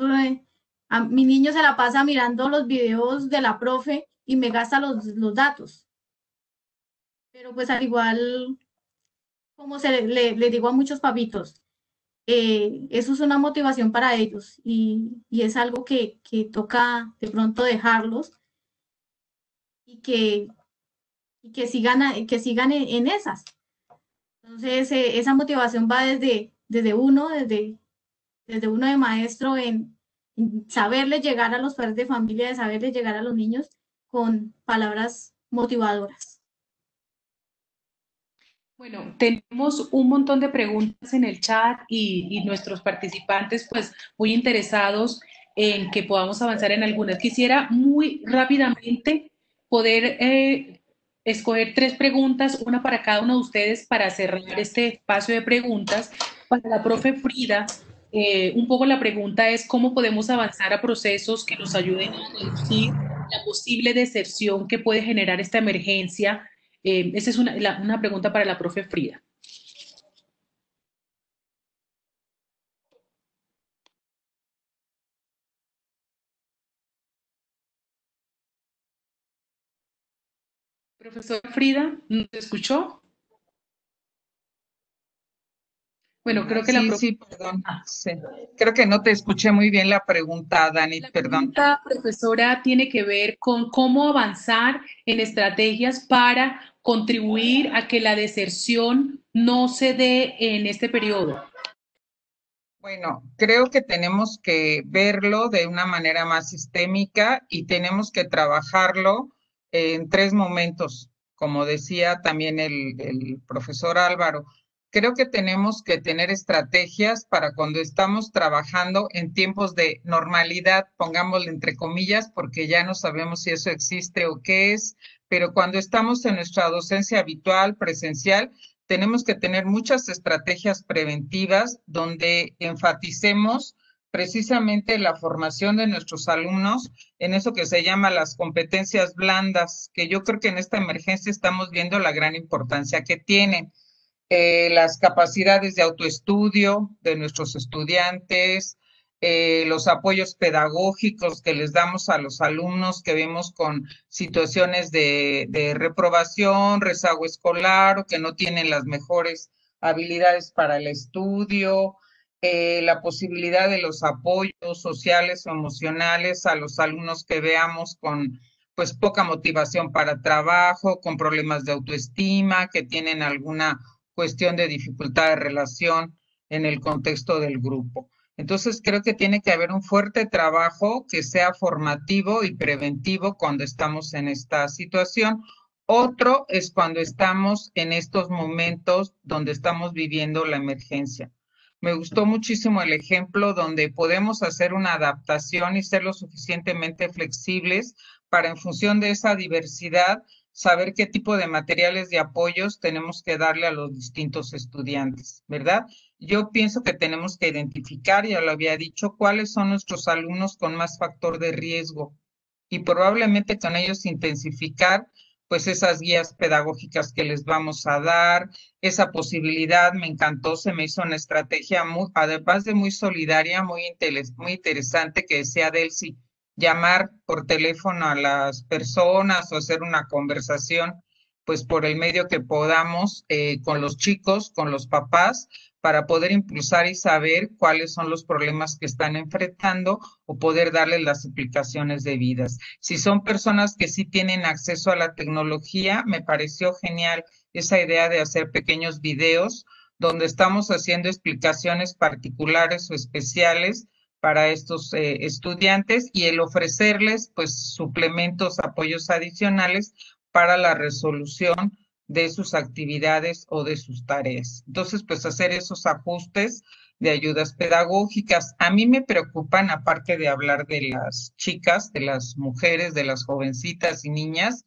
a mi niño se la pasa mirando los videos de la profe y me gasta los, los datos. Pero pues al igual como se le, digo a muchos papitos, eh, eso es una motivación para ellos y, es algo que, toca de pronto dejarlos y que, sigan, que sigan en, esas. Entonces, eh, esa motivación va desde, uno, desde, desde uno de maestro en, en saberle llegar a los padres de familia, de saberle llegar a los niños con palabras motivadoras. Bueno, tenemos un montón de preguntas en el chat y, nuestros participantes pues muy interesados en que podamos avanzar en algunas. Quisiera muy rápidamente poder eh, escoger tres preguntas, una para cada uno de ustedes para cerrar este espacio de preguntas para la profe Frida, eh, un poco la pregunta es cómo podemos avanzar a procesos que nos ayuden a reducir la posible deserción que puede generar esta emergencia. Eh, esa es una, una pregunta para la profe Frida. Profesor Frida, ¿nos escuchó? Bueno, creo que la sí, perdón. Ah. Sí. Creo que no te escuché muy bien la pregunta, Dani, la perdón. La profesora, tiene que ver con cómo avanzar en estrategias para contribuir a que la deserción no se dé en este periodo. Bueno, creo que tenemos que verlo de una manera más sistémica y tenemos que trabajarlo en tres momentos, como decía también el, el profesor Álvaro creo que tenemos que tener estrategias para cuando estamos trabajando en tiempos de normalidad, pongámosle entre comillas, porque ya no sabemos si eso existe o qué es, pero cuando estamos en nuestra docencia habitual, presencial, tenemos que tener muchas estrategias preventivas donde enfaticemos precisamente la formación de nuestros alumnos en eso que se llama las competencias blandas, que yo creo que en esta emergencia estamos viendo la gran importancia que tienen. Eh, las capacidades de autoestudio de nuestros estudiantes, eh, los apoyos pedagógicos que les damos a los alumnos que vemos con situaciones de, reprobación, rezago escolar o que no tienen las mejores habilidades para el estudio, eh, la posibilidad de los apoyos sociales o emocionales a los alumnos que veamos con pues poca motivación para trabajo, con problemas de autoestima, que tienen alguna cuestión de dificultad de relación en el contexto del grupo. Entonces, creo que tiene que haber un fuerte trabajo que sea formativo y preventivo cuando estamos en esta situación. Otro es cuando estamos en estos momentos donde estamos viviendo la emergencia. Me gustó muchísimo el ejemplo donde podemos hacer una adaptación y ser lo suficientemente flexibles para en función de esa diversidad saber qué tipo de materiales de apoyos tenemos que darle a los distintos estudiantes, ¿verdad? Yo pienso que tenemos que identificar, ya lo había dicho, cuáles son nuestros alumnos con más factor de riesgo y probablemente con ellos intensificar pues esas guías pedagógicas que les vamos a dar, esa posibilidad, me encantó, se me hizo una estrategia muy, además de muy solidaria, muy, muy interesante que decía Delcy, llamar por teléfono a las personas o hacer una conversación, pues por el medio que podamos eh, con los chicos, con los papás, para poder impulsar y saber cuáles son los problemas que están enfrentando o poder darles las explicaciones debidas. Si son personas que sí tienen acceso a la tecnología, me pareció genial esa idea de hacer pequeños videos donde estamos haciendo explicaciones particulares o especiales para estos eh, estudiantes y el ofrecerles pues suplementos, apoyos adicionales para la resolución de sus actividades o de sus tareas. Entonces, pues hacer esos ajustes de ayudas pedagógicas. A mí me preocupan, aparte de hablar de las chicas, de las mujeres, de las jovencitas y niñas,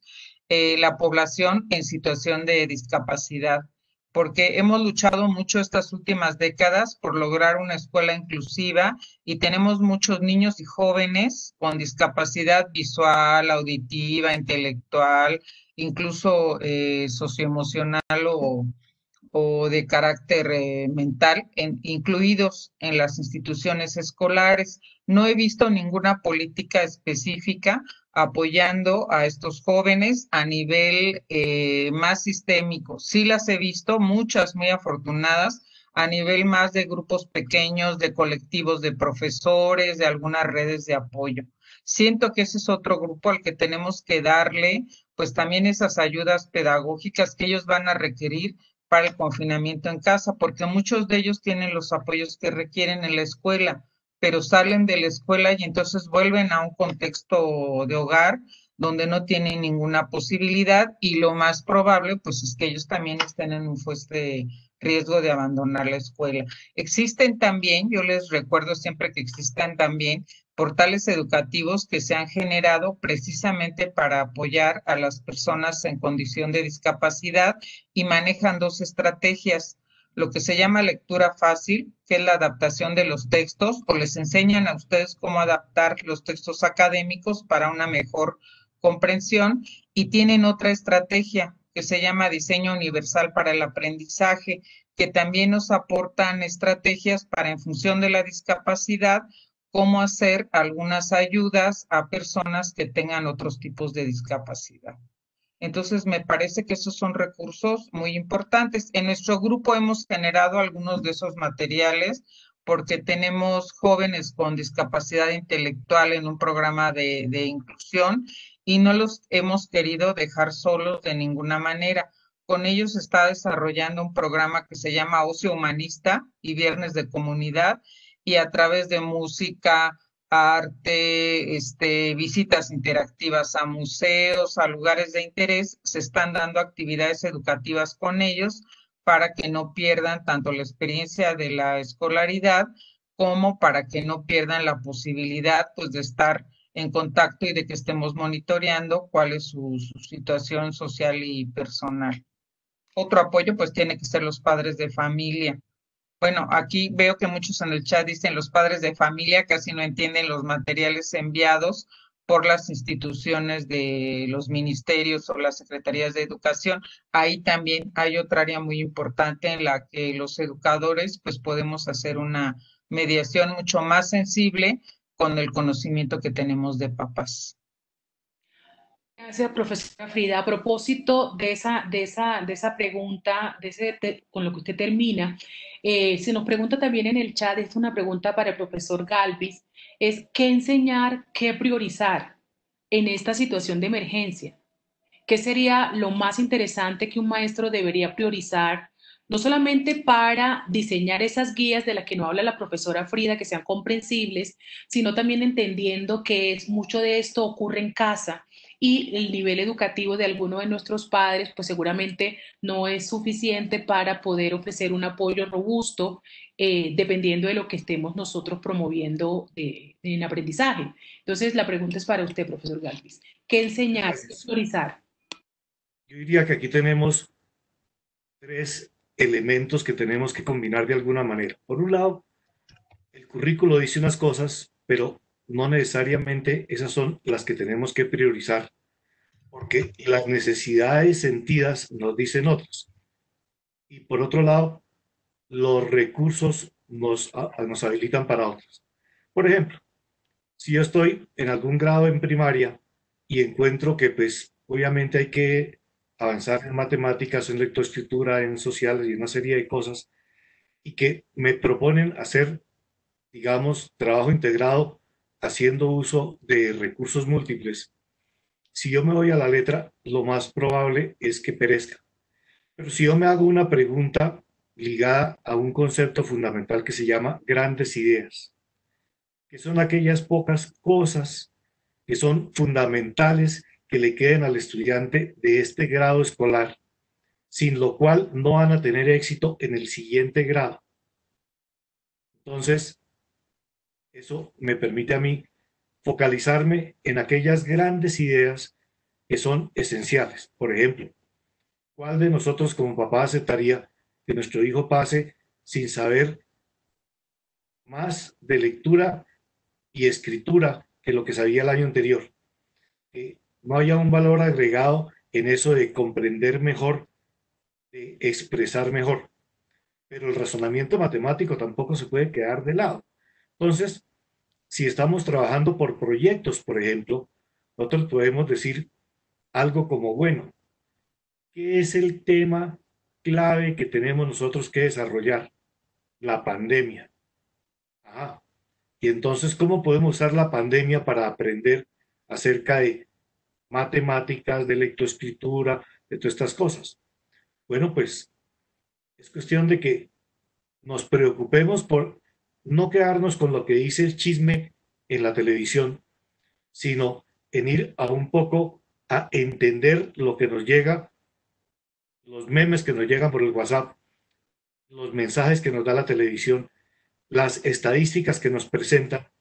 eh, la población en situación de discapacidad porque hemos luchado mucho estas últimas décadas por lograr una escuela inclusiva y tenemos muchos niños y jóvenes con discapacidad visual, auditiva, intelectual, incluso eh, socioemocional o, o, de carácter eh, mental, incluidos en las instituciones escolares. No he visto ninguna política específica apoyando a estos jóvenes a nivel eh, más sistémico. Sí las he visto, muchas muy afortunadas, a nivel más de grupos pequeños, de colectivos de profesores, de algunas redes de apoyo. Siento que ese es otro grupo al que tenemos que darle, pues también esas ayudas pedagógicas que ellos van a requerir para el confinamiento en casa, porque muchos de ellos tienen los apoyos que requieren en la escuela, pero salen de la escuela y entonces vuelven a un contexto de hogar donde no tienen ninguna posibilidad y lo más probable pues es que ellos también estén en un fuerte riesgo de abandonar la escuela. Existen también, yo les recuerdo siempre que existen también portales educativos que se han generado precisamente para apoyar a las personas en condición de discapacidad y manejan dos estrategias lo que se llama lectura fácil, que es la adaptación de los textos, o les enseñan a ustedes cómo adaptar los textos académicos para una mejor comprensión, y tienen otra estrategia que se llama diseño universal para el aprendizaje, que también nos aportan estrategias para, en función de la discapacidad, cómo hacer algunas ayudas a personas que tengan otros tipos de discapacidad. Entonces, me parece que esos son recursos muy importantes. En nuestro grupo hemos generado algunos de esos materiales porque tenemos jóvenes con discapacidad intelectual en un programa de, inclusión y no los hemos querido dejar solos de ninguna manera. Con ellos está desarrollando un programa que se llama Ocio Humanista y Viernes de Comunidad y a través de música, arte, este, visitas interactivas a museos, a lugares de interés, se están dando actividades educativas con ellos para que no pierdan tanto la experiencia de la escolaridad como para que no pierdan la posibilidad pues de estar en contacto y de que estemos monitoreando cuál es su, su situación social y personal. Otro apoyo pues tiene que ser los padres de familia bueno, aquí veo que muchos en el chat dicen los padres de familia casi no entienden los materiales enviados por las instituciones de los ministerios o las secretarías de educación. Ahí también hay otra área muy importante en la que los educadores pues podemos hacer una mediación mucho más sensible con el conocimiento que tenemos de papás. Gracias, profesora Frida. A propósito de esa, de esa, de esa pregunta, de ese, con lo que usted termina, eh, se nos pregunta también en el chat, es una pregunta para el profesor Galvis, es qué enseñar, qué priorizar en esta situación de emergencia. ¿Qué sería lo más interesante que un maestro debería priorizar, no solamente para diseñar esas guías de las que no habla la profesora Frida, que sean comprensibles, sino también entendiendo que es, mucho de esto ocurre en casa y el nivel educativo de alguno de nuestros padres, pues seguramente no es suficiente para poder ofrecer un apoyo robusto, eh, dependiendo de lo que estemos nosotros promoviendo eh, en aprendizaje. Entonces, la pregunta es para usted, profesor Galvis. ¿Qué enseñar, qué priorizar? Yo diría que aquí tenemos tres elementos que tenemos que combinar de alguna manera. Por un lado, el currículo dice unas cosas, pero no necesariamente esas son las que tenemos que priorizar, porque las necesidades sentidas nos dicen otras. Y por otro lado, los recursos nos, nos habilitan para otras. Por ejemplo, si yo estoy en algún grado en primaria y encuentro que pues obviamente hay que avanzar en matemáticas, en lectoescritura, en sociales y una serie de cosas, y que me proponen hacer, digamos, trabajo integrado haciendo uso de recursos múltiples, si yo me voy a la letra, lo más probable es que perezca. Pero si yo me hago una pregunta ligada a un concepto fundamental que se llama grandes ideas, que son aquellas pocas cosas que son fundamentales que le queden al estudiante de este grado escolar, sin lo cual no van a tener éxito en el siguiente grado. Entonces, eso me permite a mí focalizarme en aquellas grandes ideas que son esenciales. Por ejemplo, ¿cuál de nosotros como papá aceptaría que nuestro hijo pase sin saber más de lectura y escritura que lo que sabía el año anterior? Que no haya un valor agregado en eso de comprender mejor, de expresar mejor. Pero el razonamiento matemático tampoco se puede quedar de lado. Entonces, si estamos trabajando por proyectos, por ejemplo, nosotros podemos decir algo como, bueno, ¿qué es el tema clave que tenemos nosotros que desarrollar? La pandemia. Ajá. Y entonces, ¿cómo podemos usar la pandemia para aprender acerca de matemáticas, de lectoescritura, de todas estas cosas? Bueno, pues es cuestión de que nos preocupemos por no quedarnos con lo que dice el chisme en la televisión, sino en ir a un poco a entender lo que nos llega, los memes que nos llegan por el WhatsApp, los mensajes que nos da la televisión, las estadísticas que nos presenta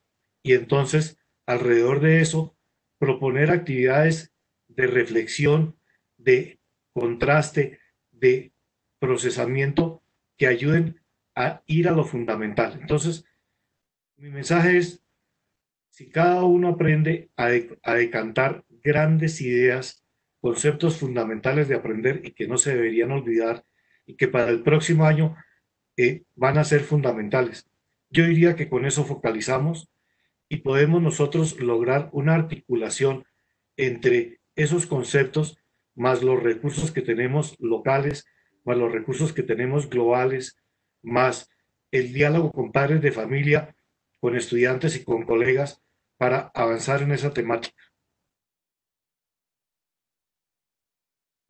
y entonces alrededor de eso proponer actividades de reflexión, de contraste, de procesamiento que ayuden a ir a lo fundamental. Entonces, mi mensaje es, si cada uno aprende a, a decantar grandes ideas, conceptos fundamentales de aprender y que no se deberían olvidar y que para el próximo año eh, van a ser fundamentales. Yo diría que con eso focalizamos y podemos nosotros lograr una articulación entre esos conceptos más los recursos que tenemos locales, más los recursos que tenemos globales, más el diálogo con padres de familia, con estudiantes y con colegas para avanzar en esa temática.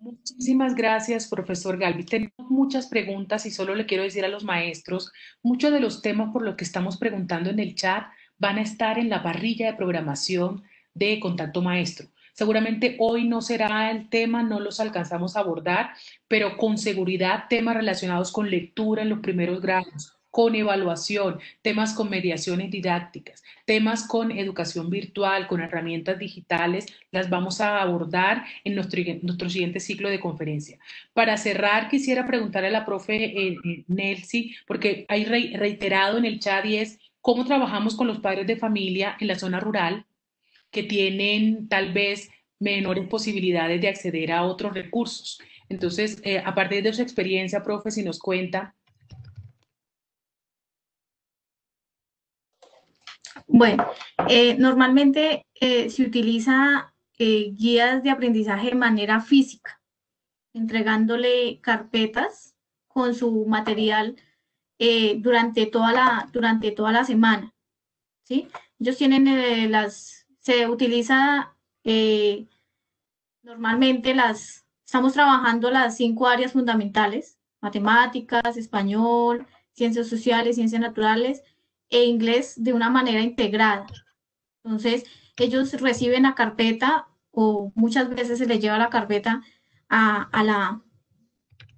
Muchísimas gracias, profesor Galvi. Tenemos muchas preguntas y solo le quiero decir a los maestros, muchos de los temas por los que estamos preguntando en el chat van a estar en la parrilla de programación de Contacto Maestro. Seguramente hoy no será el tema, no los alcanzamos a abordar, pero con seguridad temas relacionados con lectura en los primeros grados, con evaluación, temas con mediaciones didácticas, temas con educación virtual, con herramientas digitales, las vamos a abordar en nuestro, nuestro siguiente ciclo de conferencia. Para cerrar, quisiera preguntarle a la profe eh, eh, Nelsi, porque hay reiterado en el chat y cómo trabajamos con los padres de familia en la zona rural que tienen tal vez menores posibilidades de acceder a otros recursos. Entonces, eh, a partir de su experiencia, profe, si nos cuenta Bueno, eh, normalmente eh, se utiliza guías de aprendizaje de manera física, entregándole carpetas con su material durante, toda la, durante toda la semana. ¿sí? Ellos tienen las, se utiliza normalmente las, estamos trabajando las cinco áreas fundamentales, matemáticas, español, ciencias sociales, ciencias naturales, e inglés de una manera integrada. Entonces, ellos reciben la carpeta o muchas veces se les lleva la carpeta a, la,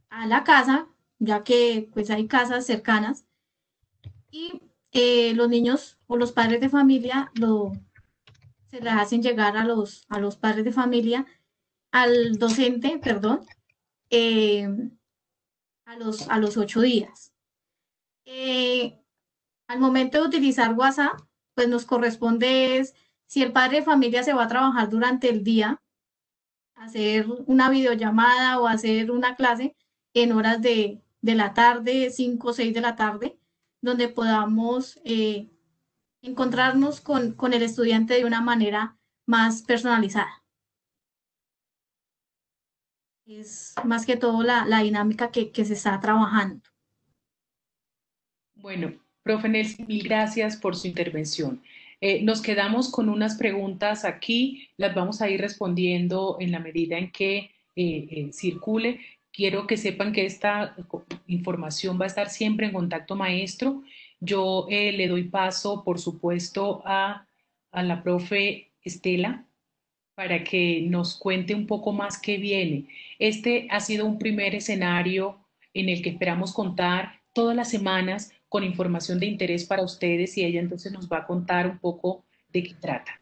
a la casa, ya que pues hay casas cercanas, y eh, los niños o los padres de familia lo, se les hacen llegar a los, a los padres de familia, al docente, perdón, eh, a, los, a los ocho días. Eh, al momento de utilizar WhatsApp, pues nos corresponde es, si el padre de familia se va a trabajar durante el día, hacer una videollamada o hacer una clase en horas de, la tarde, 5 o 6 de la tarde, donde podamos eh, encontrarnos con, el estudiante de una manera más personalizada. Es más que todo la, dinámica que, que se está trabajando. Bueno, Profe Nelson, mil gracias por su intervención. Eh, nos quedamos con unas preguntas aquí, las vamos a ir respondiendo en la medida en que eh, eh, circule. Quiero que sepan que esta información va a estar siempre en contacto maestro. Yo le doy paso, por supuesto, a, a la profe Estela para que nos cuente un poco más qué viene. Este ha sido un primer escenario en el que esperamos contar todas las semanas con información de interés para ustedes y ella entonces nos va a contar un poco de qué trata.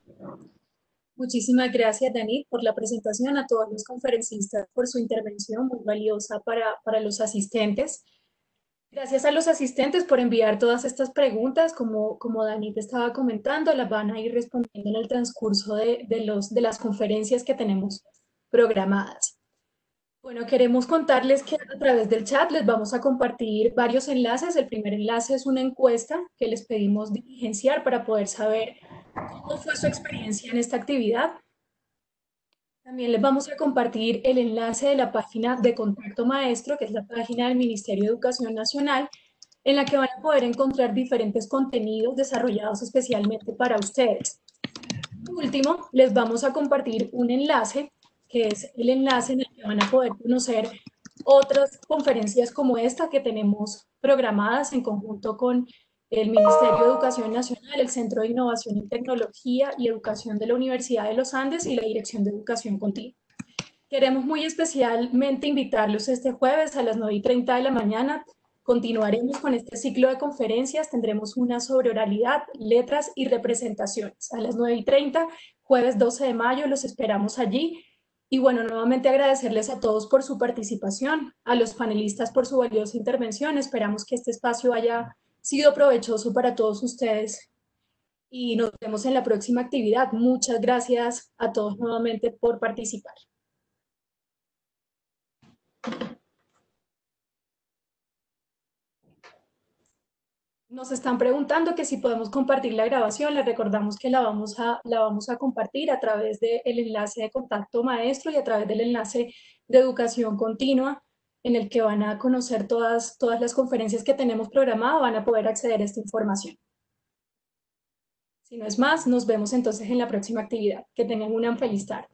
Muchísimas gracias, Dani, por la presentación, a todos los conferencistas por su intervención muy valiosa para, para los asistentes. Gracias a los asistentes por enviar todas estas preguntas. Como, como Dani estaba comentando, las van a ir respondiendo en el transcurso de, de, los, de las conferencias que tenemos programadas. Bueno, queremos contarles que a través del chat les vamos a compartir varios enlaces. El primer enlace es una encuesta que les pedimos diligenciar para poder saber cómo fue su experiencia en esta actividad. También les vamos a compartir el enlace de la página de Contacto Maestro, que es la página del Ministerio de Educación Nacional, en la que van a poder encontrar diferentes contenidos desarrollados especialmente para ustedes. Por último, les vamos a compartir un enlace que es el enlace en el que van a poder conocer otras conferencias como esta que tenemos programadas en conjunto con el Ministerio de Educación Nacional, el Centro de Innovación en Tecnología y Educación de la Universidad de los Andes y la Dirección de Educación Continua. Queremos muy especialmente invitarlos este jueves a las 9 y 30 de la mañana. Continuaremos con este ciclo de conferencias. Tendremos una sobre oralidad, letras y representaciones. A las 9 y 30, jueves 12 de mayo, los esperamos allí Y bueno, nuevamente agradecerles a todos por su participación, a los panelistas por su valiosa intervención. Esperamos que este espacio haya sido provechoso para todos ustedes y nos vemos en la próxima actividad. Muchas gracias a todos nuevamente por participar. Nos están preguntando que si podemos compartir la grabación, les recordamos que la vamos a, la vamos a compartir a través del enlace de contacto maestro y a través del enlace de educación continua en el que van a conocer todas, todas las conferencias que tenemos programadas, van a poder acceder a esta información. Si no es más, nos vemos entonces en la próxima actividad. Que tengan una feliz tarde.